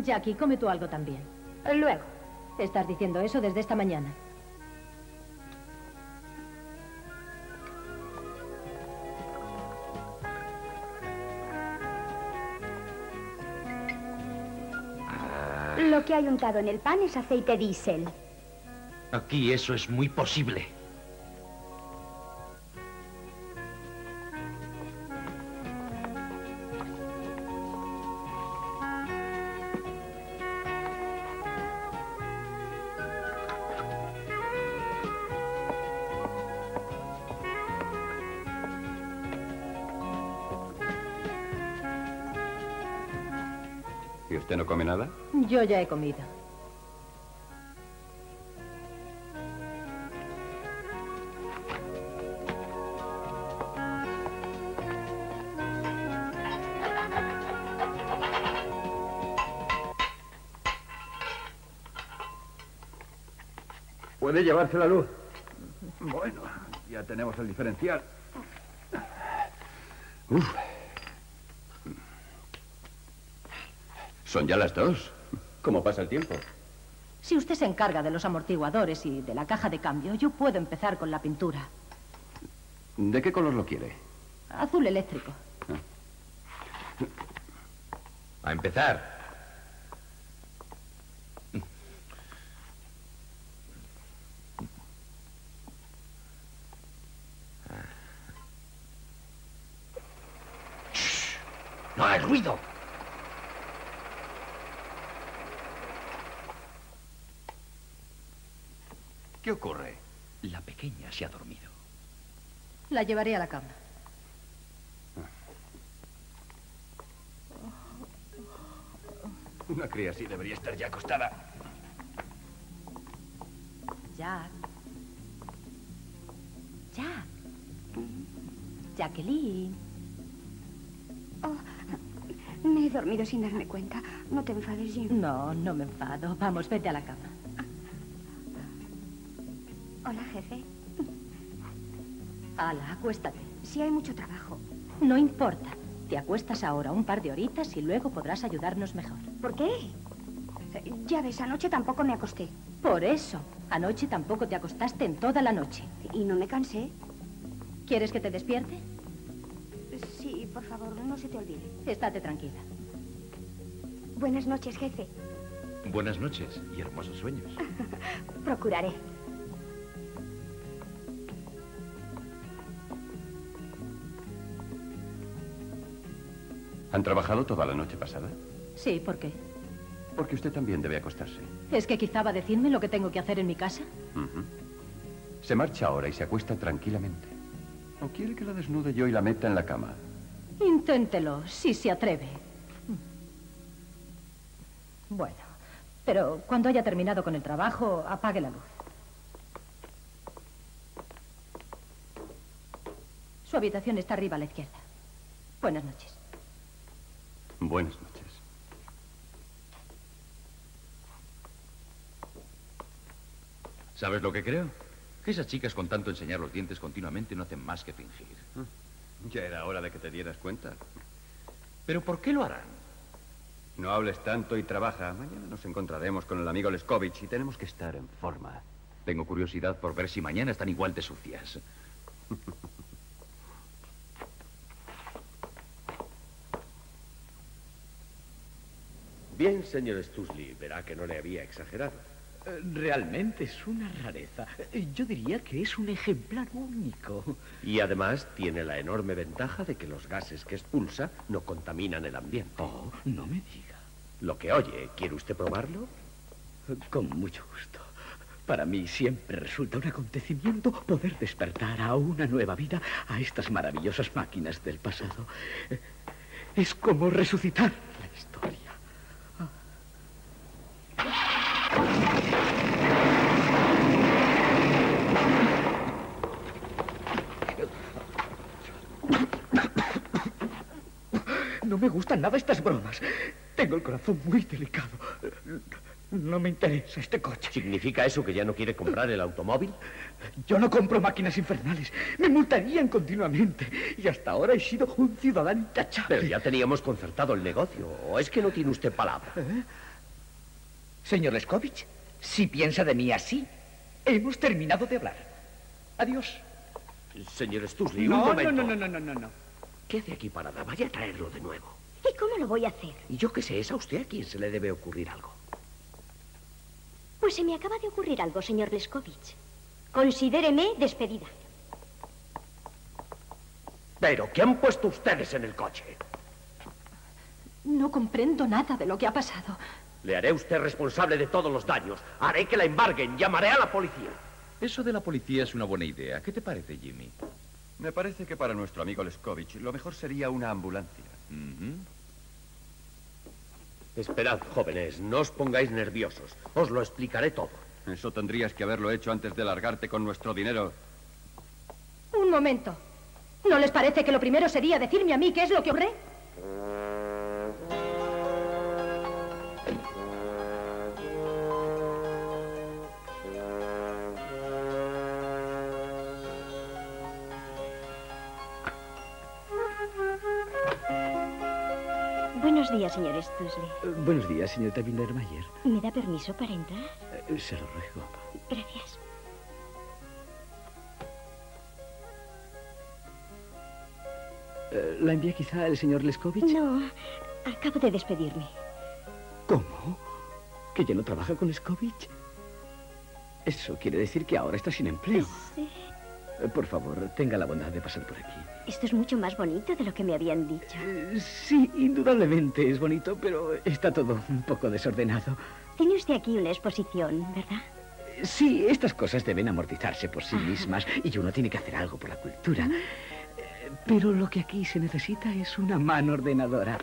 Jackie, come tú algo también. Luego. Estás diciendo eso desde esta mañana. Lo que hay untado en el pan es aceite diésel. Aquí eso es muy posible. Yo ya he comido. Puede llevarse la luz. Bueno, ya tenemos el diferencial. Uf. Son ya las dos. ¿Cómo pasa el tiempo? Si usted se encarga de los amortiguadores y de la caja de cambio, yo puedo empezar con la pintura. ¿De qué color lo quiere? Azul eléctrico. A empezar. Shh. No hay ruido. ¿Qué ocurre? La pequeña se ha dormido. La llevaré a la cama. Una cría así debería estar ya acostada. Jack. Jack. Jacqueline. Oh, me he dormido sin darme cuenta. No te enfades, Jim. No, no me enfado. Vamos, vete a la cama. Ala, acuéstate. Sí hay mucho trabajo. No importa. Te acuestas ahora un par de horitas y luego podrás ayudarnos mejor. ¿Por qué? Eh, Ya ves, anoche tampoco me acosté. Por eso. Anoche tampoco te acostaste en toda la noche. ¿Y no me cansé? ¿Quieres que te despierte? Sí, por favor, no se te olvide. Estate tranquila. Buenas noches, jefe. Buenas noches y hermosos sueños. Procuraré. ¿Han trabajado toda la noche pasada? Sí, ¿por qué? Porque usted también debe acostarse. ¿Es que quizá va a decirme lo que tengo que hacer en mi casa? Se marcha ahora y se acuesta tranquilamente. ¿O quiere que la desnude yo y la meta en la cama? Inténtelo, si se atreve. Bueno, pero cuando haya terminado con el trabajo, apague la luz. Su habitación está arriba a la izquierda. Buenas noches. Buenas noches. ¿Sabes lo que creo? Que esas chicas con tanto enseñar los dientes continuamente no hacen más que fingir. Ya era hora de que te dieras cuenta. ¿Pero por qué lo harán? No hables tanto y trabaja. Mañana nos encontraremos con el amigo Leskovich y tenemos que estar en forma. Tengo curiosidad por ver si mañana están igual de sucias. Bien, señor Stusley, verá que no le había exagerado. Eh, Realmente es una rareza. Eh, Yo diría que es un ejemplar único. Y además tiene la enorme ventaja de que los gases que expulsa no contaminan el ambiente. Oh, no me diga. Lo que oye, ¿quiere usted probarlo? Con mucho gusto. Para mí siempre resulta un acontecimiento poder despertar a una nueva vida a estas maravillosas máquinas del pasado. Eh, Es como resucitar la historia. No me gustan nada estas bromas. Tengo el corazón muy delicado. No me interesa este coche. ¿Significa eso que ya no quiere comprar el automóvil? Yo no compro máquinas infernales. Me multarían continuamente. Y hasta ahora he sido un ciudadano intachable. Pero ya teníamos concertado el negocio. ¿O es que no tiene usted palabra? ¿Eh? Señor Leskovich, si piensa de mí así, hemos terminado de hablar. Adiós. Señor Stusley, no, un momento. No, no, no, no, no, no. Quede aquí parada. Vaya a traerlo de nuevo. ¿Y cómo lo voy a hacer? Y yo qué sé, es a usted a quien se le debe ocurrir algo. Pues se me acaba de ocurrir algo, señor Leskovich. Considéreme despedida. ¿Pero qué han puesto ustedes en el coche? No comprendo nada de lo que ha pasado. Le haré usted responsable de todos los daños. Haré que la embarguen. Llamaré a la policía. Eso de la policía es una buena idea. ¿Qué te parece, Jimmy? Me parece que para nuestro amigo Leskovich lo mejor sería una ambulancia. Esperad, jóvenes, no os pongáis nerviosos. Os lo explicaré todo. Eso tendrías que haberlo hecho antes de largarte con nuestro dinero. Un momento. ¿No les parece que lo primero sería decirme a mí qué es lo que ocurre? Días, señor Stusley. Eh, buenos días, señorita Bindermayer. ¿Me da permiso para entrar? Eh, se lo ruego. Gracias. Eh, ¿La envía quizá el señor Leskovich? No, acabo de despedirme. ¿Cómo? ¿Que ya no trabaja con Leskovich? Eso quiere decir que ahora está sin empleo. Sí. Eh, Por favor, tenga la bondad de pasar por aquí. Esto es mucho más bonito de lo que me habían dicho. Eh, Sí, indudablemente es bonito, pero está todo un poco desordenado. Tiene usted aquí una exposición, ¿verdad? Sí, estas cosas deben amortizarse por sí mismas y uno tiene que hacer algo por la cultura. Eh, Pero lo que aquí se necesita es una mano ordenadora.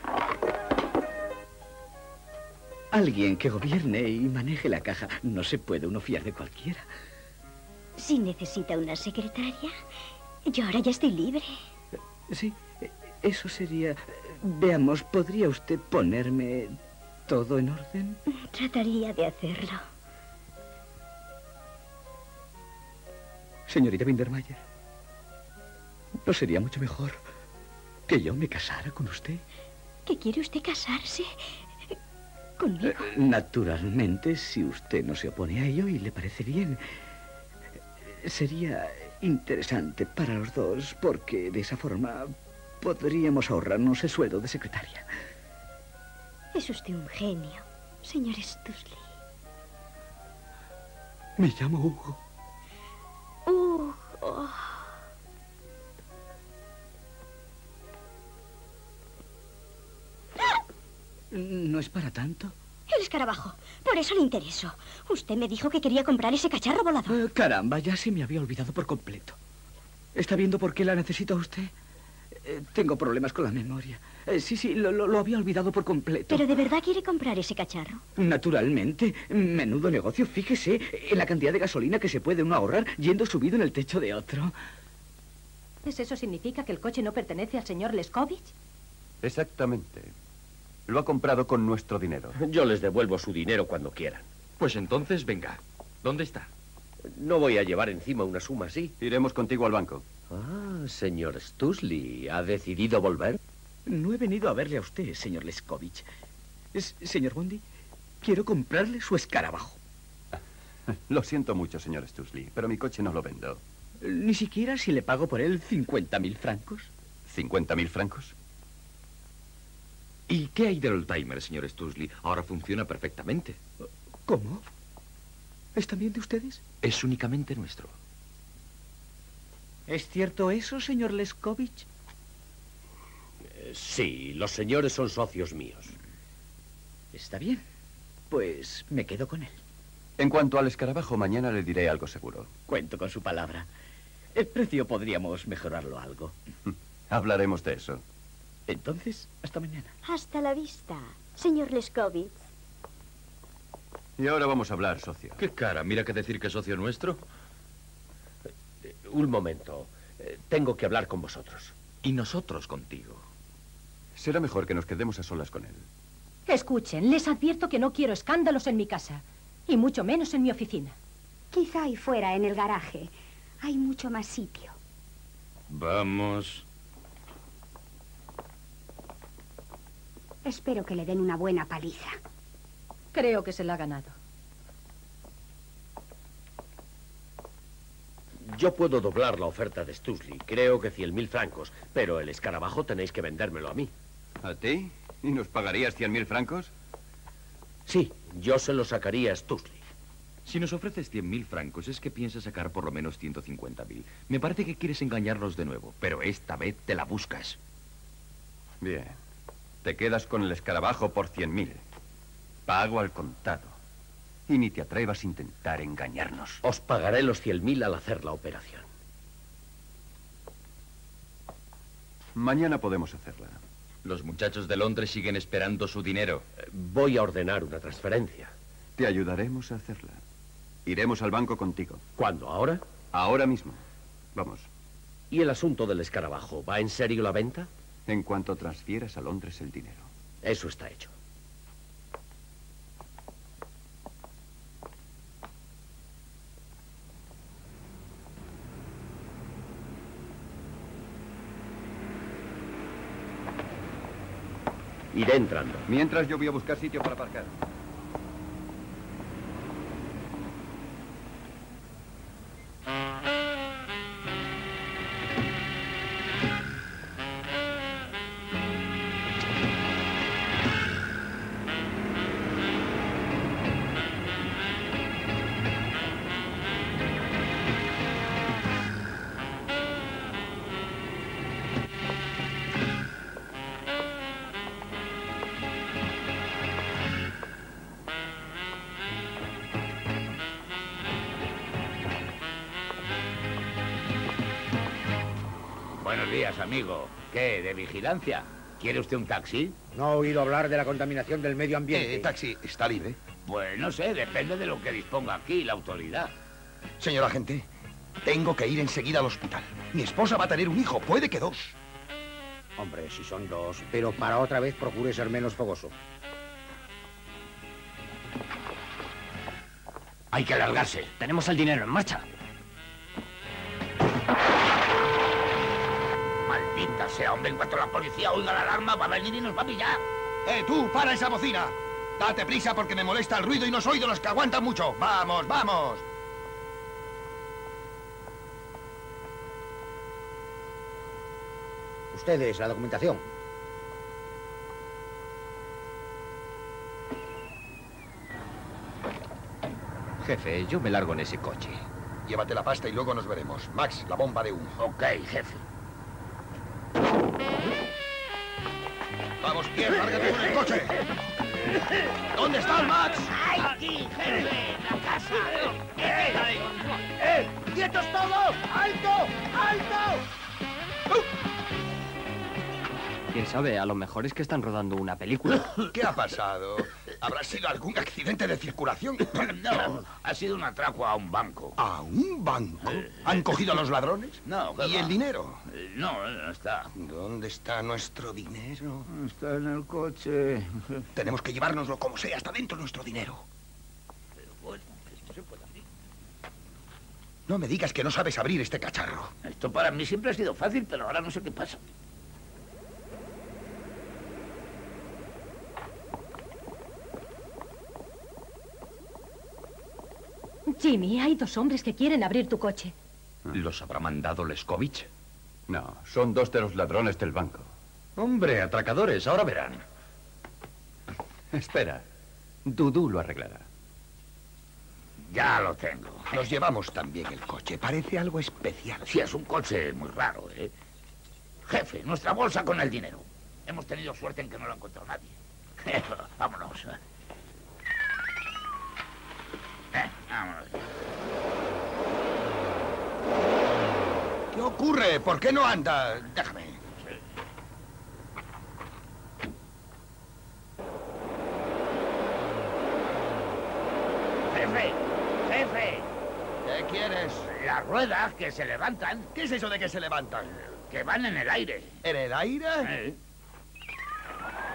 Alguien que gobierne y maneje la caja. No se puede uno fiar de cualquiera. Si necesita una secretaria, yo ahora ya estoy libre. Sí, eh, eso sería... Veamos, ¿podría usted ponerme todo en orden? Trataría de hacerlo. Señorita Bindermayer, ¿no sería mucho mejor que yo me casara con usted? ¿Que quiere usted casarse conmigo? Eh, Naturalmente, si usted no se opone a ello y le parece bien. Eh, Sería interesante para los dos porque de esa forma podríamos ahorrarnos el sueldo de secretaria. Es usted un genio, señor Stusley. Me llamo Hugo. Uh, oh. ¿No es para tanto? El escarabajo. Por eso le intereso. Usted me dijo que quería comprar ese cacharro volador. Eh, caramba, ya se me había olvidado por completo. ¿Está viendo por qué la necesita usted? Eh, tengo problemas con la memoria. Eh, sí, sí, lo, lo- lo había olvidado por completo. ¿Pero de verdad quiere comprar ese cacharro? Naturalmente. Menudo negocio. Fíjese en la cantidad de gasolina que se puede uno ahorrar yendo subido en el techo de otro. ¿Es eso significa que el coche no pertenece al señor Leskovich? Exactamente. Lo ha comprado con nuestro dinero. Yo les devuelvo su dinero cuando quieran. Pues entonces, venga. ¿Dónde está? No voy a llevar encima una suma así. Iremos contigo al banco. Ah, señor Stusley, ¿ha decidido volver? No he venido a verle a usted, señor Leskovich. Es- señor Bondi, quiero comprarle su escarabajo. Lo siento mucho, señor Stusley, pero mi coche no lo vendo. Ni siquiera si le pago por él 50.000 francos. ¿50.000 francos? ¿Y qué hay del oldtimer, señor Stusley? Ahora funciona perfectamente. ¿Cómo? ¿Es también de ustedes? Es únicamente nuestro. ¿Es cierto eso, señor Leskovich? Eh, sí, los señores son socios míos. Está bien. Pues me quedo con él. En cuanto al escarabajo, mañana le diré algo seguro. Cuento con su palabra. El precio podríamos mejorarlo algo. Hablaremos de eso. Entonces, hasta mañana. Hasta la vista, señor Leskovich. Y ahora vamos a hablar, socio. ¿Qué cara? Mira que decir que es socio nuestro. Eh, Un momento. Eh, Tengo que hablar con vosotros. Y nosotros contigo. Será mejor que nos quedemos a solas con él. Escuchen, les advierto que no quiero escándalos en mi casa, y mucho menos en mi oficina. Quizá ahí fuera, en el garaje. Hay mucho más sitio. Vamos. Espero que le den una buena paliza. Creo que se la ha ganado. Yo puedo doblar la oferta de Stusley. Creo que cien mil francos. Pero el escarabajo tenéis que vendérmelo a mí. ¿A ti? ¿Y nos pagarías cien mil francos? Sí, yo se lo sacaría a Stusley. Si nos ofreces 100.000 francos, es que piensas sacar por lo menos 150.000. Me parece que quieres engañarnos de nuevo, pero esta vez te la buscas. Bien. Te quedas con el escarabajo por cien mil. Pago al contado. Y ni te atrevas a intentar engañarnos. Os pagaré los cien mil al hacer la operación. Mañana podemos hacerla. Los muchachos de Londres siguen esperando su dinero. Eh, Voy a ordenar una transferencia. Te ayudaremos a hacerla. Iremos al banco contigo. ¿Cuándo? ¿Ahora? Ahora mismo. Vamos. ¿Y el asunto del escarabajo? ¿Va en serio la venta? En cuanto transfieras a Londres el dinero. Eso está hecho. Iré entrando. Mientras yo voy a buscar sitio para aparcar. Amigo. ¿Qué? ¿De vigilancia? ¿Quiere usted un taxi? No he oído hablar de la contaminación del medio ambiente. Eh, taxi, ¿está libre? Pues no sé, depende de lo que disponga aquí la autoridad. Señor agente, tengo que ir enseguida al hospital. Mi esposa va a tener un hijo, puede que dos. Hombre, si son dos. Pero para otra vez procure ser menos fogoso. Hay que alargarse. Tenemos el dinero en marcha. Maldita sea, hombre, en cuanto la policía oiga la alarma va a venir y nos va a pillar. ¡Eh, tú, para esa bocina! Date prisa porque me molesta el ruido y no soy de los que aguantan mucho. ¡Vamos, vamos! Ustedes, la documentación. Jefe, yo me largo en ese coche. Llévate la pasta y luego nos veremos. Max, la bomba de humo. Ok, jefe. Vamos, Pierre, lárgate con el coche. ¿Dónde está el Max? Aquí, jefe, la casa. ¡Eh! ¡Eh! ¡Quietos todos! ¡Alto! ¡Alto! Quién sabe, a lo mejor es que están rodando una película. ¿Qué ha pasado? ¿Habrá sido algún accidente de circulación? No, ha sido un atraco a un banco. ¿A un banco? ¿Han cogido a los ladrones? No, ¿qué ¿Y va? el dinero? Eh, No, no está. ¿Dónde está nuestro dinero? Está en el coche. Tenemos que llevárnoslo como sea, hasta dentro nuestro dinero. Bueno, esto se puede abrir. No me digas que no sabes abrir este cacharro. Esto para mí siempre ha sido fácil, pero ahora no sé qué pasa. Jimmy, hay dos hombres que quieren abrir tu coche. ¿Los habrá mandado Leskovich? No, son dos de los ladrones del banco. Hombre, atracadores, ahora verán. Espera. Dudú lo arreglará. Ya lo tengo. Nos llevamos también el coche. Parece algo especial. Sí, es un coche muy raro, ¿eh? Jefe, nuestra bolsa con el dinero. Hemos tenido suerte en que no lo ha encontrado nadie. vámonos. Eh, vámonos. ¿Qué ocurre? ¿Por qué no anda? Déjame. Jefe, jefe, ¿Qué quieres? las ruedas que se levantan, ¿Qué es eso de que se levantan? que van en el aire. ¿En el aire? Eh,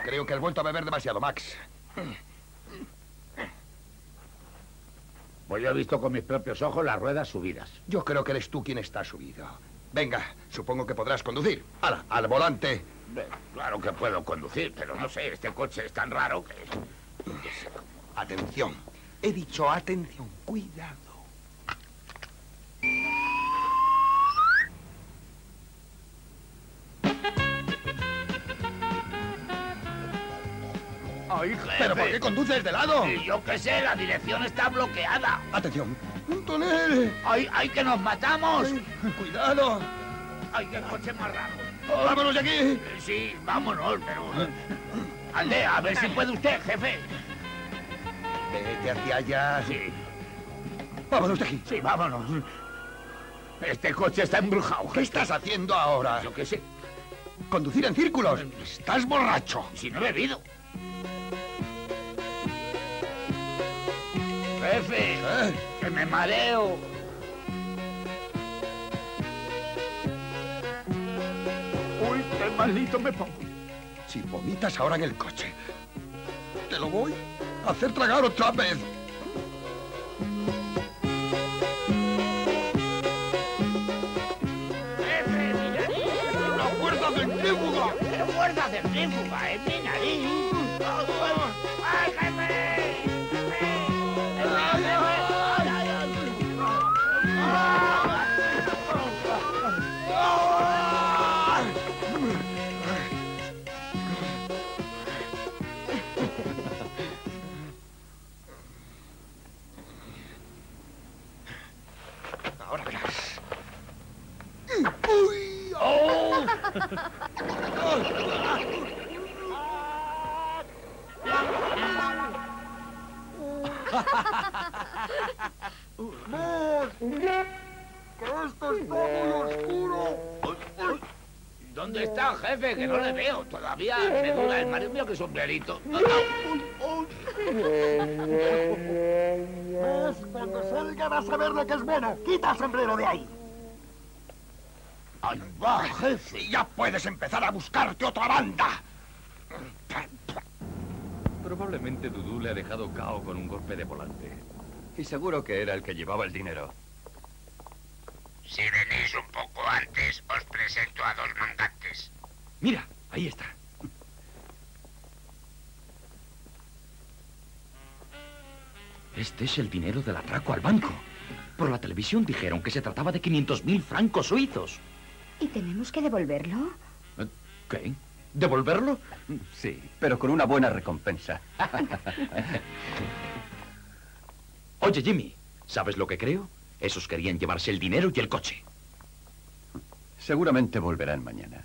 Creo que has vuelto a beber demasiado, Max. Pues yo he visto con mis propios ojos las ruedas subidas. Yo creo que eres tú quien está subido. Venga, supongo que podrás conducir. ¡Hala, al volante! Claro que puedo conducir, pero no sé, este coche es tan raro que... Atención. He dicho atención. Cuidado. ¡Ay, jefe! ¿Pero por qué conduces de lado? Y yo qué sé, la dirección está bloqueada. Atención. ¡Un tonel! ¡Ay, ay, que nos matamos! ¡Cuidado! ¡Ay, qué coche más raro! ¡Vámonos de aquí! Sí, vámonos, pero... Aldea, a ver si puede usted, jefe. Vete hacia allá. Sí. Vámonos de aquí. Sí, vámonos. Este coche está embrujado. ¿Qué estás haciendo ahora? Yo qué sé. Conducir en círculos. Estás borracho. Si no he bebido. Jefe, ¿Eh? que me mareo. Uy, qué malito me pongo. Si vomitas ahora en el coche, te lo voy a hacer tragar otra vez. Jefe, mi nariz. ¡La fuerza centrífuga! ¡Qué fuerza centrífuga en mi nariz! ¡Que esto está muy oscuro! ¿Dónde está, jefe? Que no le veo. Todavía me dura el marido mío que sombrerito. ¿Ves? Cuando salga vas a ver lo que es bueno. ¡Quita el sombrero de ahí! ¡Ahí va, jefe! Y ya puedes empezar a buscarte otra banda. Probablemente Dudú le ha dejado cao con un golpe de volante. Y seguro que era el que llevaba el dinero. Si venís un poco antes, os presento a dos mandantes. Mira, ahí está. Este es el dinero del atraco al banco. Por la televisión dijeron que se trataba de 500.000 francos suizos. ¿Y tenemos que devolverlo? ¿Qué? ¿Devolverlo? Sí, pero con una buena recompensa. Oye, Jimmy, ¿sabes lo que creo? Esos querían llevarse el dinero y el coche. Seguramente volverán mañana.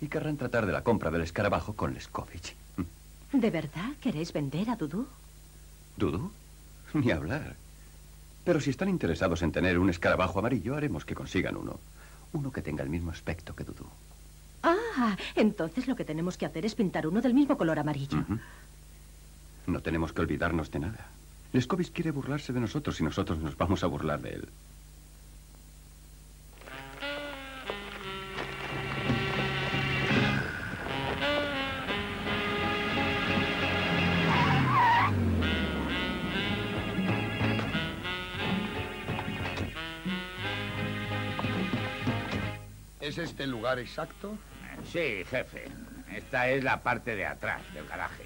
Y querrán tratar de la compra del escarabajo con Leskovich. ¿De verdad queréis vender a Dudú? ¿Dudu? Ni hablar. Pero si están interesados en tener un escarabajo amarillo, haremos que consigan uno. Uno que tenga el mismo aspecto que Dudu. Ah, entonces lo que tenemos que hacer es pintar uno del mismo color amarillo. No tenemos que olvidarnos de nada. Leskovich quiere burlarse de nosotros y nosotros nos vamos a burlar de él. ¿Es este el lugar exacto? Sí, jefe. Esta es la parte de atrás del garaje.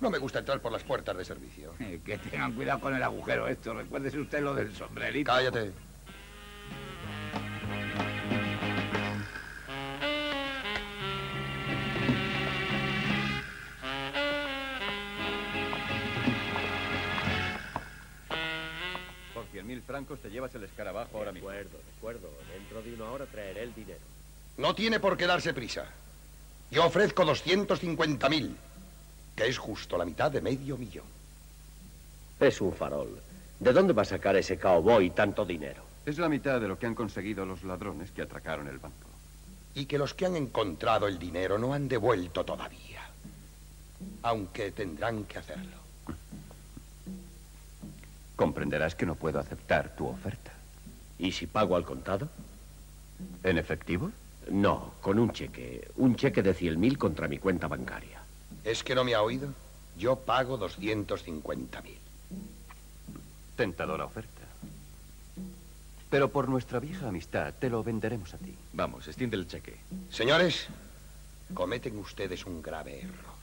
No me gusta entrar por las puertas de servicio. Eh, Que tengan cuidado con el agujero esto. Recuérdese usted lo del sombrerito. Cállate. 100.000 francos te llevas el escarabajo ahora mismo. De acuerdo, de acuerdo. Dentro de una hora traeré el dinero. No tiene por qué darse prisa. Yo ofrezco 250.000, que es justo la mitad de medio millón. Es un farol. ¿De dónde va a sacar ese cowboy tanto dinero? Es la mitad de lo que han conseguido los ladrones que atracaron el banco. Y que los que han encontrado el dinero no han devuelto todavía. Aunque tendrán que hacerlo. Comprenderás que no puedo aceptar tu oferta. ¿Y si pago al contado? ¿En efectivo? No, con un cheque. Un cheque de 100.000 contra mi cuenta bancaria. ¿Es que no me ha oído? Yo pago 250.000. Tentadora oferta. Pero por nuestra vieja amistad te lo venderemos a ti. Vamos, extiende el cheque. Señores, cometen ustedes un grave error.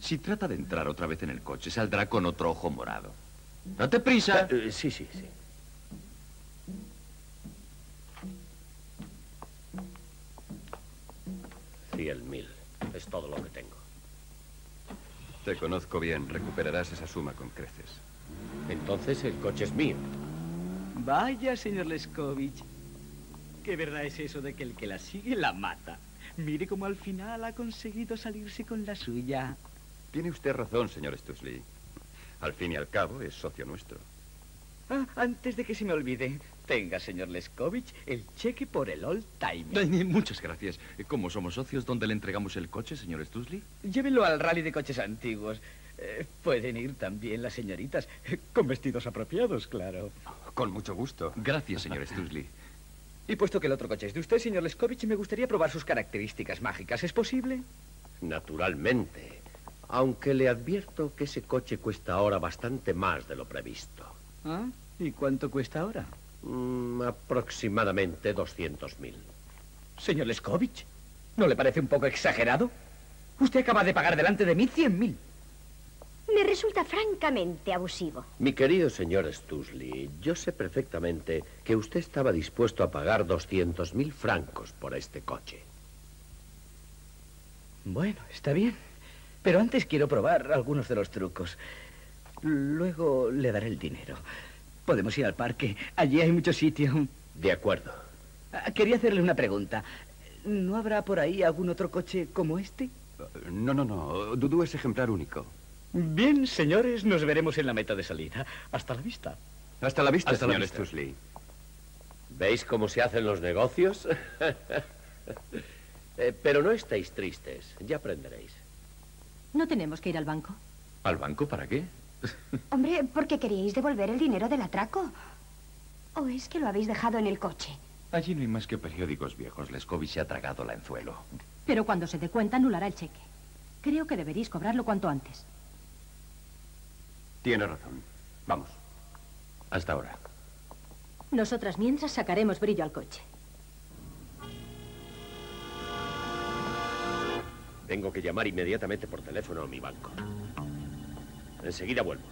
Si trata de entrar otra vez en el coche, saldrá con otro ojo morado. ¡Date prisa! Eh, sí, sí, sí. Cien mil. Es todo lo que tengo. Te conozco bien. Recuperarás esa suma con creces. Entonces el coche es mío. Vaya, señor Leskovich. ¿Qué verdad es eso de que el que la sigue la mata? Mire cómo al final ha conseguido salirse con la suya. Tiene usted razón, señor Stusley. Al fin y al cabo, es socio nuestro. Ah, antes de que se me olvide, tenga, señor Leskovich, el cheque por el old time. Ay, Muchas gracias. ¿Cómo somos socios, dónde le entregamos el coche, señor Stusley? Llévenlo al rally de coches antiguos. Eh, pueden ir también las señoritas, con vestidos apropiados, claro. Con mucho gusto. Gracias, señor Stusley. Y puesto que el otro coche es de usted, señor Leskovich, me gustaría probar sus características mágicas. ¿Es posible? Naturalmente. Aunque le advierto que ese coche cuesta ahora bastante más de lo previsto. ¿Ah? ¿Y cuánto cuesta ahora? Mm, aproximadamente 200.000. Señor Leskovich, ¿no le parece un poco exagerado? Usted acaba de pagar delante de mí 100.000. Me resulta francamente abusivo. Mi querido señor Stusley, yo sé perfectamente que usted estaba dispuesto a pagar 200.000 francos por este coche. Bueno, está bien. Pero antes quiero probar algunos de los trucos. Luego le daré el dinero. Podemos ir al parque. Allí hay mucho sitio. De acuerdo. Ah, Quería hacerle una pregunta. ¿No habrá por ahí algún otro coche como este? No, no, no. Dudu es ejemplar único. Bien, señores, nos veremos en la meta de salida. Hasta la vista. Hasta la vista, Hasta la señor vista. Stusley. ¿Veis cómo se hacen los negocios? Eh, pero no estéis tristes, ya aprenderéis. ¿No tenemos que ir al banco? ¿Al banco para qué? Hombre, ¿por qué queríais devolver el dinero del atraco? ¿O es que lo habéis dejado en el coche? Allí no hay más que periódicos viejos. Leskovich se ha tragado el anzuelo. Pero cuando se dé cuenta anulará el cheque. Creo que deberéis cobrarlo cuanto antes. Tiene razón. Vamos. Hasta ahora. Nosotras mientras sacaremos brillo al coche. Tengo que llamar inmediatamente por teléfono a mi banco. Enseguida vuelvo.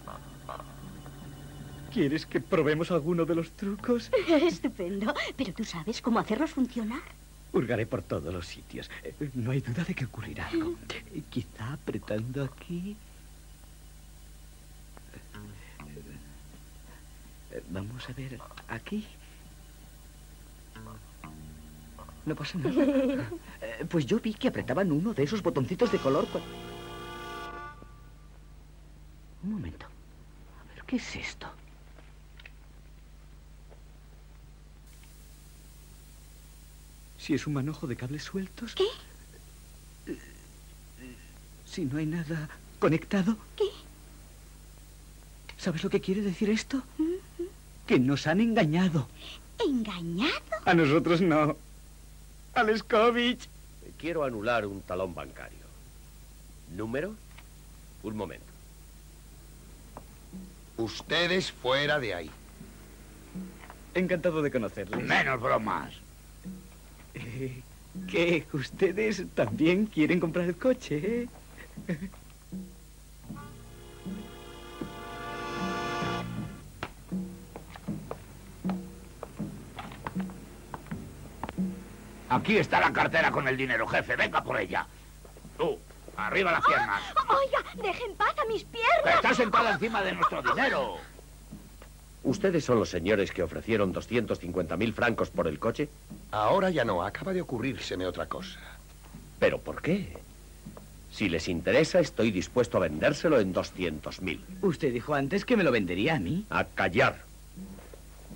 ¿Quieres que probemos alguno de los trucos? Estupendo. Pero tú sabes cómo hacerlos funcionar. Hurgaré por todos los sitios. Eh, No hay duda de que ocurrirá algo. Eh, Quizá apretando aquí. Eh, Vamos a ver, aquí. No pasa nada. Eh, Pues yo vi que apretaban uno de esos botoncitos de color. Un momento. A ver, ¿qué es esto? Si es un manojo de cables sueltos. ¿Qué? Si no hay nada conectado. ¿Qué? ¿Sabes lo que quiere decir esto? Que nos han engañado. ¿Engañado? A nosotros no. A Leskovich. Quiero anular un talón bancario. ¿Número? Un momento. Ustedes fuera de ahí. Encantado de conocerles. Menos bromas. Eh, ¿Que ustedes también quieren comprar el coche? eh? Aquí está la cartera con el dinero, jefe. Venga por ella. Tú, arriba las piernas. Oiga, deje en paz a mis Que piernas. está sentada encima de nuestro dinero. ¿Ustedes son los señores que ofrecieron 250.000 francos por el coche? Ahora ya no, acaba de ocurrírseme otra cosa. ¿Pero por qué? Si les interesa, estoy dispuesto a vendérselo en 200.000. Usted dijo antes que me lo vendería a mí. A callar.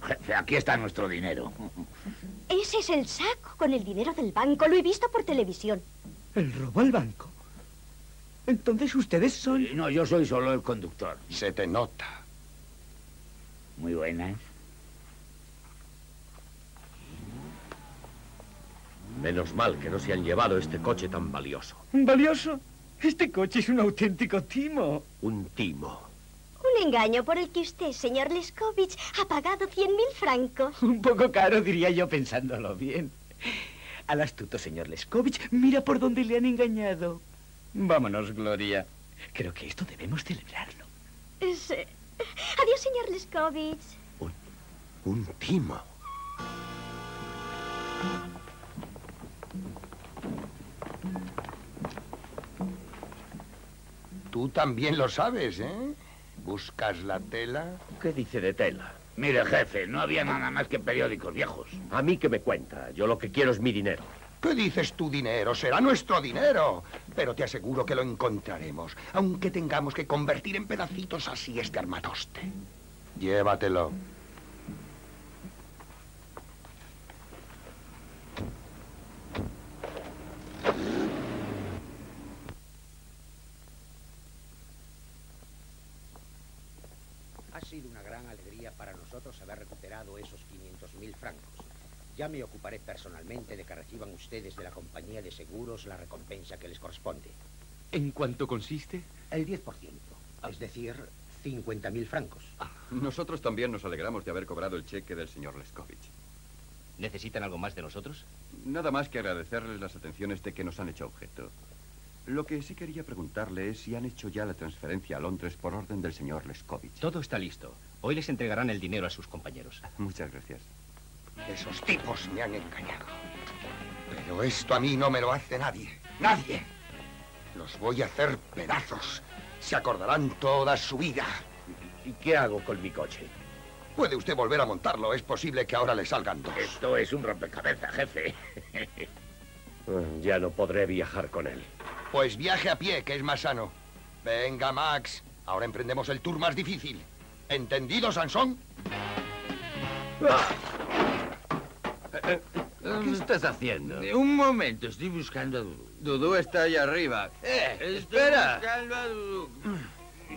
Jefe, aquí está nuestro dinero. Ese es el saco con el dinero del banco. Lo he visto por televisión. ¿El robo al banco? Entonces ustedes son... No, yo soy solo el conductor. Se te nota. Muy buenas. Menos mal que no se han llevado este coche tan valioso. ¿Valioso? Este coche es un auténtico timo. Un timo. Un engaño por el que usted, señor Leskovich, ha pagado cien mil francos. Un poco caro, diría yo, pensándolo bien. Al astuto señor Leskovich, mira por dónde le han engañado. Vámonos, Gloria. Creo que esto debemos celebrarlo. Sí. Adiós, señor Leskovich. Un timo. Tú también lo sabes, ¿eh? ¿Buscas la tela? ¿Qué dice de tela? Mire, jefe, no había nada más que periódicos viejos. A mí que me cuenta. Yo lo que quiero es mi dinero. ¿Qué dices tu dinero? Será nuestro dinero. Pero te aseguro que lo encontraremos, aunque tengamos que convertir en pedacitos así este armatoste. Llévatelo. Ha sido una gran alegría para nosotros haber recuperado esos 500.000 francos. Ya me ocuparé personalmente de que reciban ustedes de la compañía de seguros la recompensa que les corresponde. ¿En cuánto consiste? El 10%, es decir, 50.000 francos. Nosotros también nos alegramos de haber cobrado el cheque del señor Leskovich. ¿Necesitan algo más de nosotros? Nada más que agradecerles las atenciones de que nos han hecho objeto. Lo que sí quería preguntarle es si han hecho ya la transferencia a Londres por orden del señor Leskovich. Todo está listo. Hoy les entregarán el dinero a sus compañeros. Muchas gracias. Esos tipos me han engañado. Pero esto a mí no me lo hace nadie. ¡Nadie! Los voy a hacer pedazos. Se acordarán toda su vida. ¿Y qué hago con mi coche? Puede usted volver a montarlo. Es posible que ahora le salgan dos. Esto es un rompecabezas, jefe. ya no podré viajar con él. Pues viaje a pie, que es más sano. Venga, Max. Ahora emprendemos el tour más difícil. ¿Entendido, Sansón? ¿Qué estás haciendo? Un momento, estoy buscando a Dudu. Dudú está ahí arriba. ¡Eh! Estoy ¡Espera! buscando a Dudu.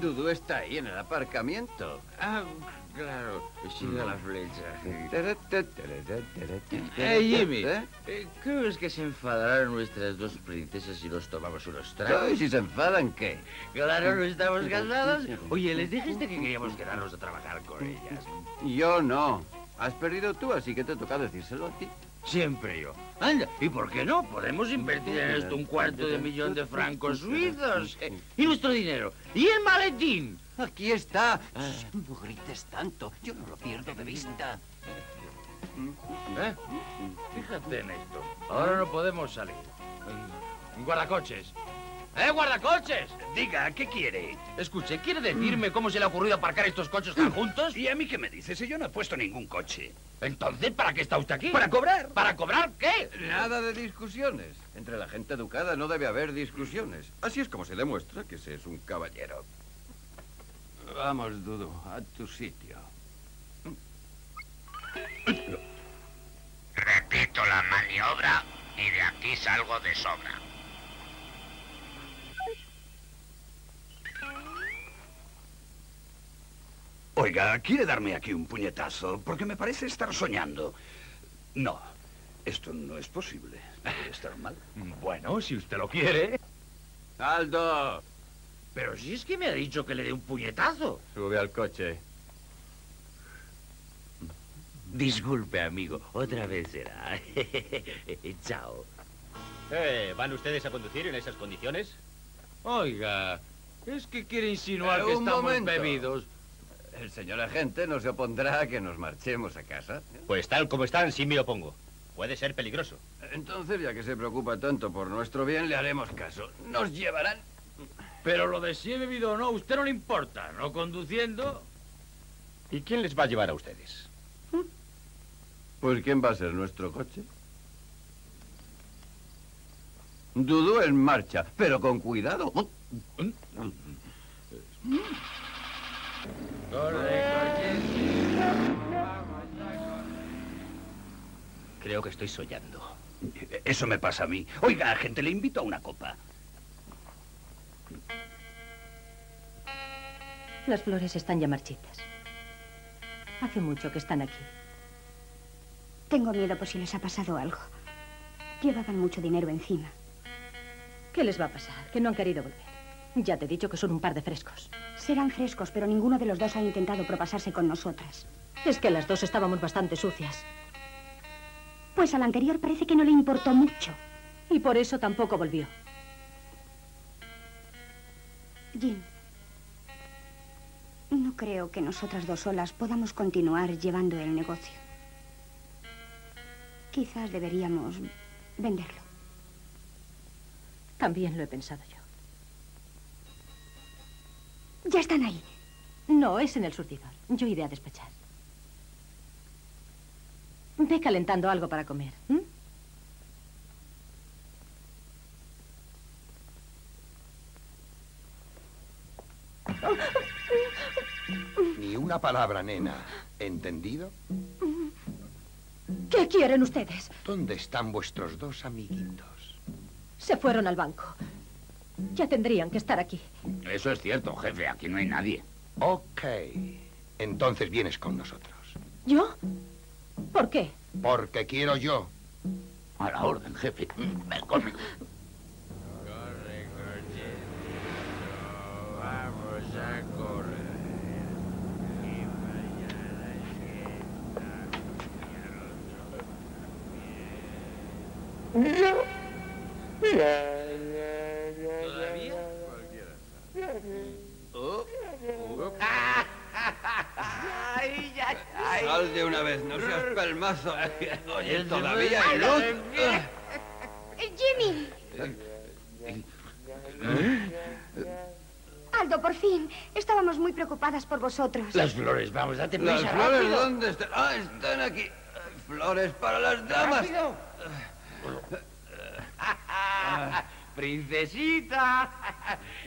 Dudú está ahí en el aparcamiento. Ah, claro, sigue la flecha. Eh, Eh, Jimmy, ¿Eh? eh, ¿crees que se enfadarán nuestras dos princesas si nos tomamos unos tragos? ¿Y si se enfadan qué? Claro, no estamos casadas. Oye, les dijiste que queríamos quedarnos a trabajar con ellas. Yo no. Has perdido tú, así que te toca decírselo a ti. Siempre yo. Anda, ¿y por qué no? Podemos invertir en esto un cuarto de millón de francos suizos. Eh, ¿Y nuestro dinero? ¿Y el maletín? Aquí está. No grites tanto. Yo no lo pierdo de vista. ¿Eh? Fíjate en esto. Ahora no podemos salir. Guardacoches. ¡Eh, guardacoches! Diga, ¿qué quiere? Escuche, ¿quiere decirme cómo se le ha ocurrido aparcar estos coches tan juntos? ¿Y a mí qué me dice? Si yo no he puesto ningún coche. Entonces, ¿para qué está usted aquí? ¿Para cobrar? ¿Para cobrar qué? Nada de discusiones. Entre la gente educada no debe haber discusiones. Así es como se demuestra que se es un caballero. Vamos, Dudu, a tu sitio. Repito la maniobra y de aquí salgo de sobra. Oiga, ¿quiere darme aquí un puñetazo? Porque me parece estar soñando. No, esto no es posible. Debe estar mal. Bueno, si usted lo quiere. ¡Aldo! Pero si es que me ha dicho que le dé un puñetazo. Sube al coche. Disculpe, amigo. Otra vez será. Chao. Eh, ¿Van ustedes a conducir en esas condiciones? Oiga, es que quiere insinuar Eh, que estamos momento. bebidos. El señor agente no se opondrá a que nos marchemos a casa. Pues tal como están, sí me opongo. Puede ser peligroso. Entonces, ya que se preocupa tanto por nuestro bien, le haremos caso. Nos llevarán. Pero lo de si he bebido o no, a usted no le importa. No conduciendo. ¿Y quién les va a llevar a ustedes? Pues ¿quién va a ser nuestro coche? Dudú en marcha, pero con cuidado. Creo que estoy soñando. Eso me pasa a mí. Oiga, gente, le invito a una copa. Las flores están ya marchitas. Hace mucho que están aquí. Tengo miedo por si les ha pasado algo. Llevaban mucho dinero encima. ¿Qué les va a pasar? Que no han querido volver. Ya te he dicho que son un par de frescos. Serán frescos, pero ninguno de los dos ha intentado propasarse con nosotras. Es que las dos estábamos bastante sucias. Pues al anterior parece que no le importó mucho. Y por eso tampoco volvió. Jim, no creo que nosotras dos solas podamos continuar llevando el negocio. Quizás deberíamos venderlo. También lo he pensado yo. Ya están ahí. No, es en el surtidor. Yo iré a despachar. Ve calentando algo para comer. Ni una palabra, nena. ¿Entendido? ¿Qué quieren ustedes? ¿Dónde están vuestros dos amiguitos? Se fueron al banco. Ya tendrían que estar aquí. Eso es cierto, jefe. Aquí no hay nadie. Ok. Entonces vienes con nosotros. ¿Yo? ¿Por qué? Porque quiero yo. A la orden, jefe. Ven conmigo. Vamos a correr. ¿Todavía? Ay, ay, ay. Sal de una vez, no seas pelmazo. Oye, Ese todavía hay luz. Jimmy. Aldo, por fin. Estábamos muy preocupadas por vosotros. Las flores, vamos, date ¿Las prisa, flores rápido. dónde están? Ah, están aquí. Flores para las damas. ¡Rápido! ¡Princesita!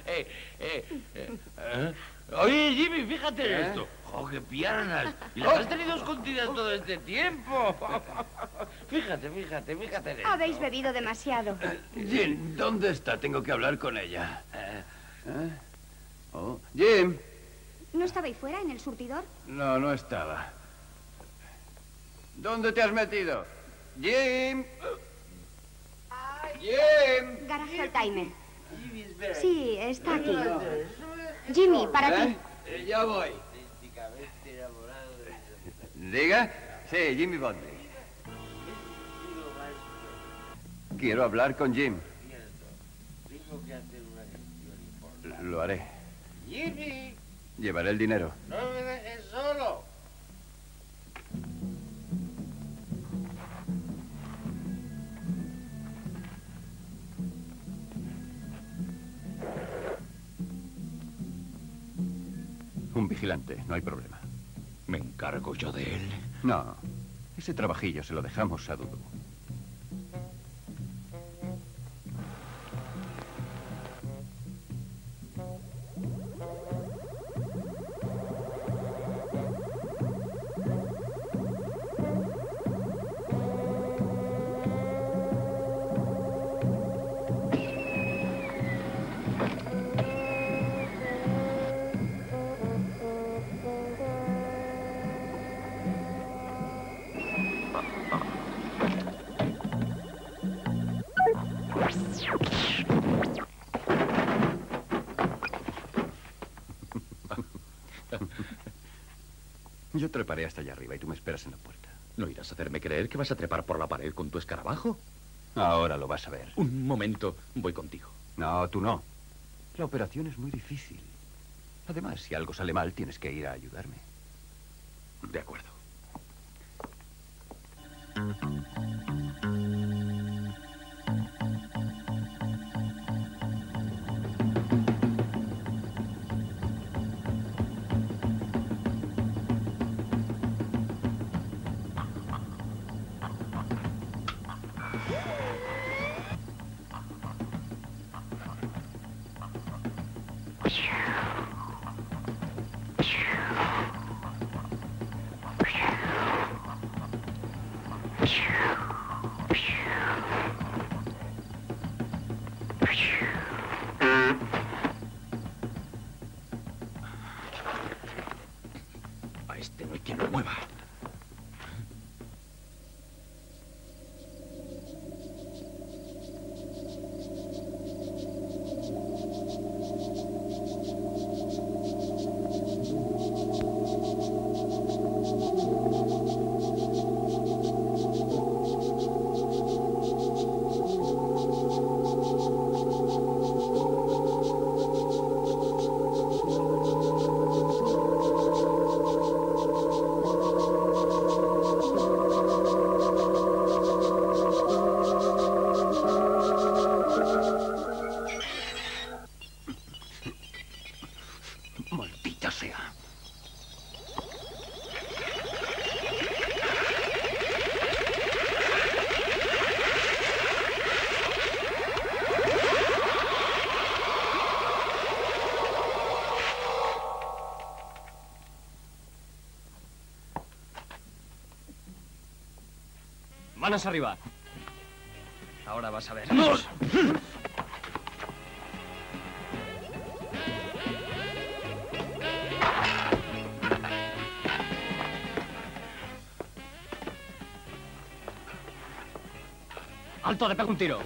Eh, eh, eh, eh. Oye, Jimmy, fíjate en ¿Eh? esto. ¡Oh, qué piernas! ¿Y las has tenido escondidas todo este tiempo? Fíjate, fíjate, fíjate en esto. Habéis bebido demasiado. Jim, ¿dónde está? Tengo que hablar con ella. Eh, ¿eh? Oh, Jim. ¿No estabais fuera en el surtidor? No, no estaba. ¿Dónde te has metido? Jim. Jim. Garaje Timer. Sí, está aquí. Jimmy, para ti. ¿Eh? Eh, Ya voy. Diga. Sí, Jimmy Bondley. Quiero hablar con Jim. Tengo que hacer una gestión importante. Lo haré. Jimmy, Llevaré el dinero. no me dejes vigilante, no hay problema. ¿Me encargo yo de él? No, ese trabajillo se lo dejamos a Dudu. Tú me esperas en la puerta. ¿No irás a hacerme creer que vas a trepar por la pared con tu escarabajo? Ahora lo vas a ver. Un momento, voy contigo. No, tú no. La operación es muy difícil. Además, si algo sale mal, tienes que ir a ayudarme. De acuerdo. Manos arriba. Ahora vas a ver. ¡Alto, te pego un tiro!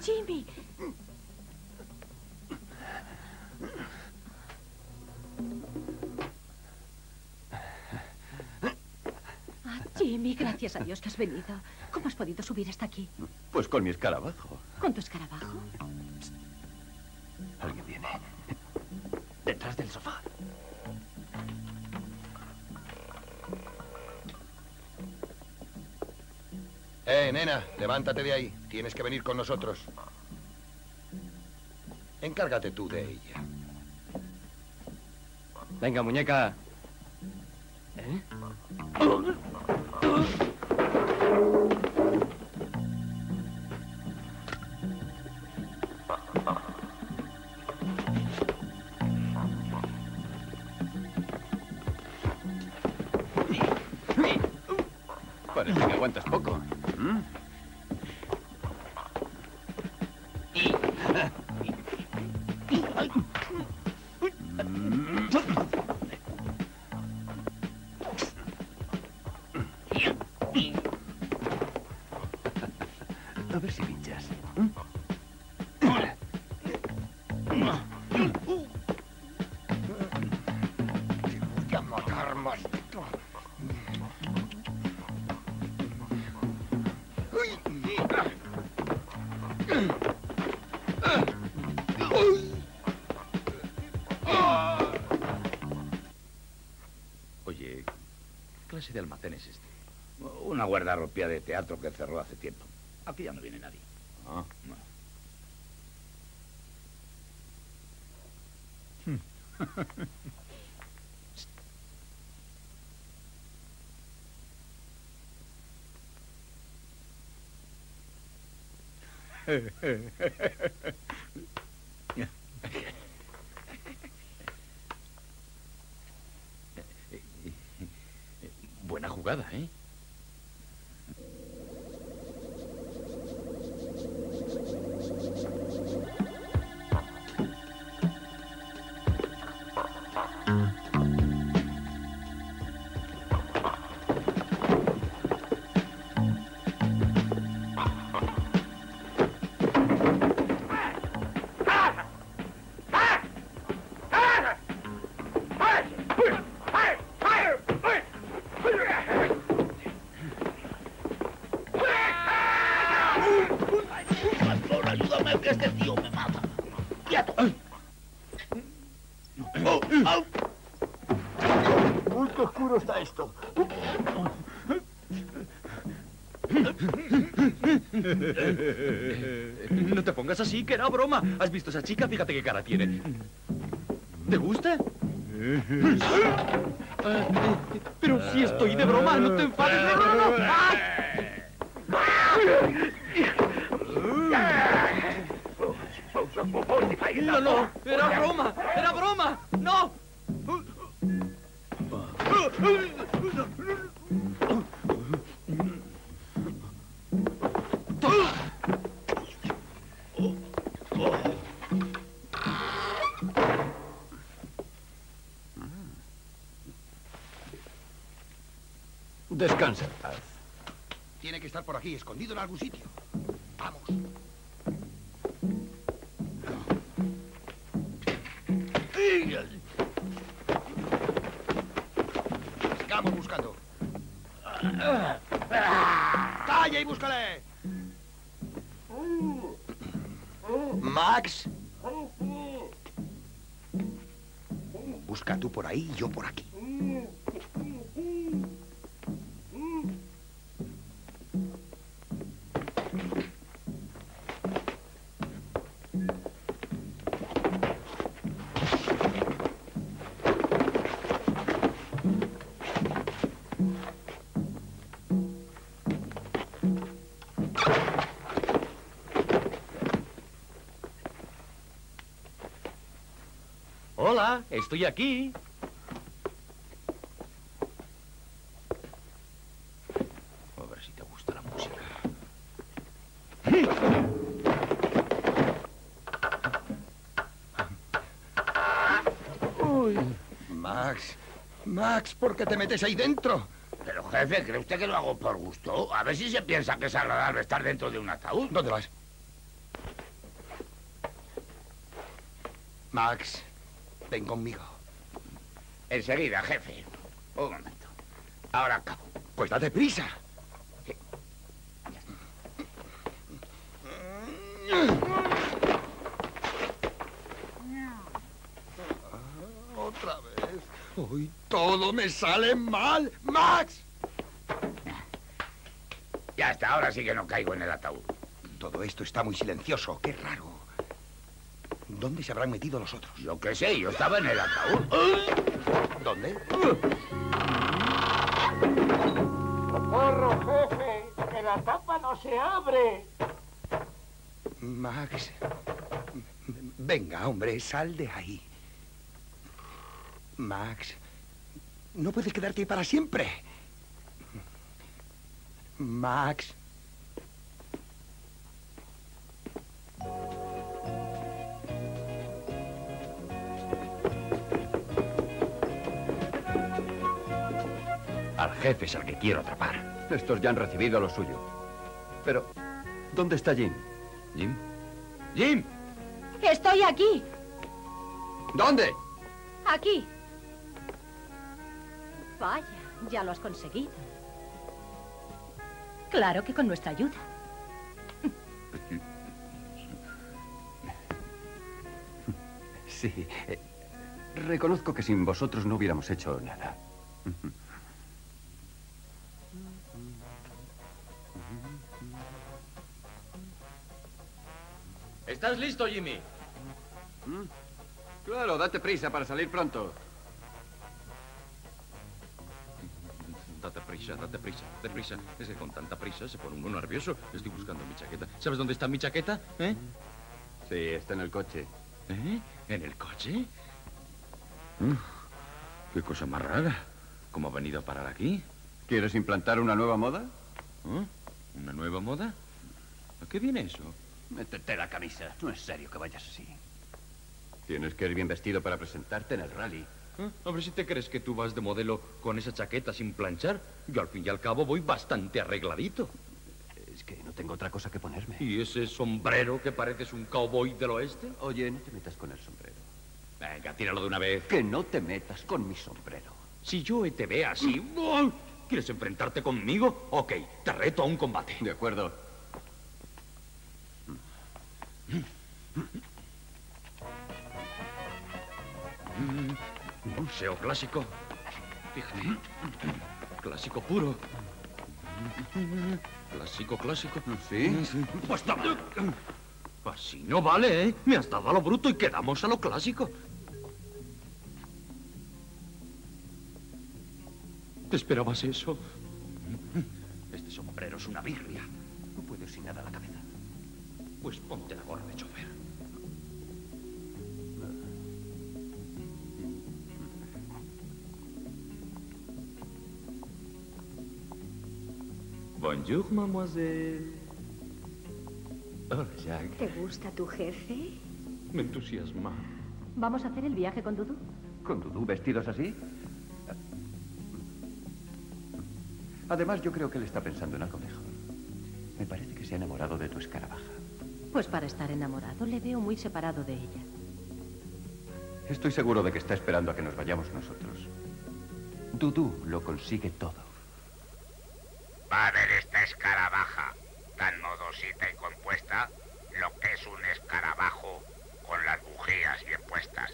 Jimmy. Ah, Jimmy, gracias a Dios que has venido. ¿Cómo has podido subir hasta aquí? Pues con mi escarabajo. ¿Con tu escarabajo? Levántate de ahí. Tienes que venir con nosotros. Encárgate tú de ella. Venga, muñeca. ¿Eh? Clase de almacén es este? Una guardarropía de teatro que cerró hace tiempo. Aquí ya no viene nadie. Ah. No te pongas así, que era broma. ¿Has visto a esa chica? Fíjate qué cara tiene. ¿Te gusta? Pero si estoy de broma, no te enfades. No, no, no. No, Descansa en paz. Tiene que estar por aquí, escondido en algún sitio. Vamos. Sigamos buscando. ¡Calla y búscale! Max. Busca tú por ahí y yo por aquí. Estoy aquí. A ver si te gusta la música. Uy. Max, Max, ¿por qué te metes ahí dentro? Pero, jefe, ¿cree usted que lo hago por gusto? A ver si se piensa que es agradable estar dentro de un ataúd. ¿Dónde vas? Max, ven conmigo. Enseguida, jefe. Un momento. Ahora acabo. Pues date prisa. Otra vez. Hoy todo me sale mal. ¡Max! Ya está, ahora sí que no caigo en el ataúd. Todo esto está muy silencioso. Qué raro. ¿Dónde se habrán metido los otros? Yo qué sé, yo estaba en el ataúd. ¿Dónde? ¡Socorro, jefe! ¡Que la tapa no se abre! Max. Venga, hombre, sal de ahí. Max. No puedes quedarte ahí para siempre. Max. Jefe es al que quiero atrapar. Estos ya han recibido lo suyo. Pero, ¿dónde está Jim? ¿Jim? ¡Jim! Estoy aquí, ¿Dónde? aquí. Vaya, ya lo has conseguido. Claro que con nuestra ayuda. Sí. eh, reconozco que sin vosotros no hubiéramos hecho nada. ¿Estás listo, Jimmy? ¿Mm? Claro, date prisa para salir pronto. Date prisa, date prisa, date prisa. Es que con tanta prisa se pone uno nervioso. Estoy buscando mi chaqueta. ¿Sabes dónde está mi chaqueta? ¿Eh? Sí, está en el coche. ¿Eh? ¿En el coche? Uf, qué cosa más rara. ¿Cómo ha venido a parar aquí? ¿Quieres implantar una nueva moda? ¿Eh? ¿Una nueva moda? ¿A qué viene eso? Métete la camisa. No es serio que vayas así. Tienes que ir bien vestido para presentarte en el rally. ¿Eh? A ver si te crees que tú vas de modelo con esa chaqueta sin planchar. Yo al fin y al cabo voy bastante arregladito. Es que no tengo otra cosa que ponerme. ¿Y ese sombrero que pareces un cowboy del oeste? Oye, no te metas con el sombrero. Venga, tíralo de una vez. Que no te metas con mi sombrero. Si yo te ve así... ¿Quieres enfrentarte conmigo? Ok, te reto a un combate. De acuerdo. Boxeo clásico. Fíjate. Clásico puro. Clásico, clásico. ¿Sí? Pues no. Así no vale, ¿eh? Me has dado a lo bruto y quedamos a lo clásico. ¿Te esperabas eso? Este sombrero es una birria. No puedo sin nada a la cabeza. Pues ponte la gorra de chofer. Bonjour, mademoiselle. Hola, Jack. ¿Te gusta tu jefe? Me entusiasma. ¿Vamos a hacer el viaje con Dudu? ¿Con Dudu vestidos así? Además, yo creo que él está pensando en algo mejor. Me parece que se ha enamorado de tu escarabaja. Pues para estar enamorado le veo muy separado de ella. Estoy seguro de que está esperando a que nos vayamos nosotros. Dudu lo consigue todo. Va a ver esta escarabaja tan modosita y compuesta lo que es un escarabajo con las bujías bien puestas.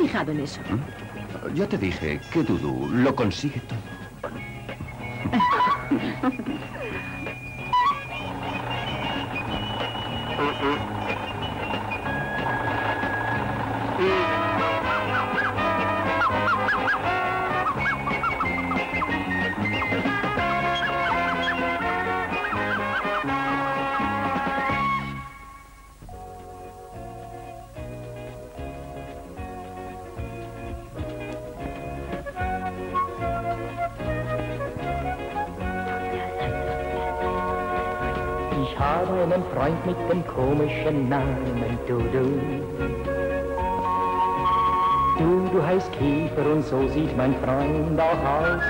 Fijado en eso? Ya te dije que Dudu lo consigue todo. So sieht mein Freund auch aus.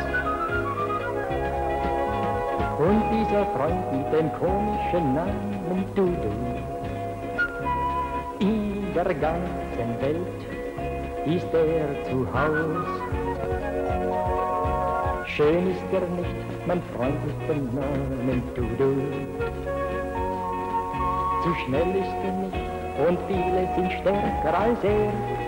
Und dieser Freund mit dem komischen Namen Dudu. In der ganzen Welt ist er zu Haus. Schön ist er nicht, mein Freund mit dem Namen Dudu. Zu schnell ist er nicht und viele sind stärker als er.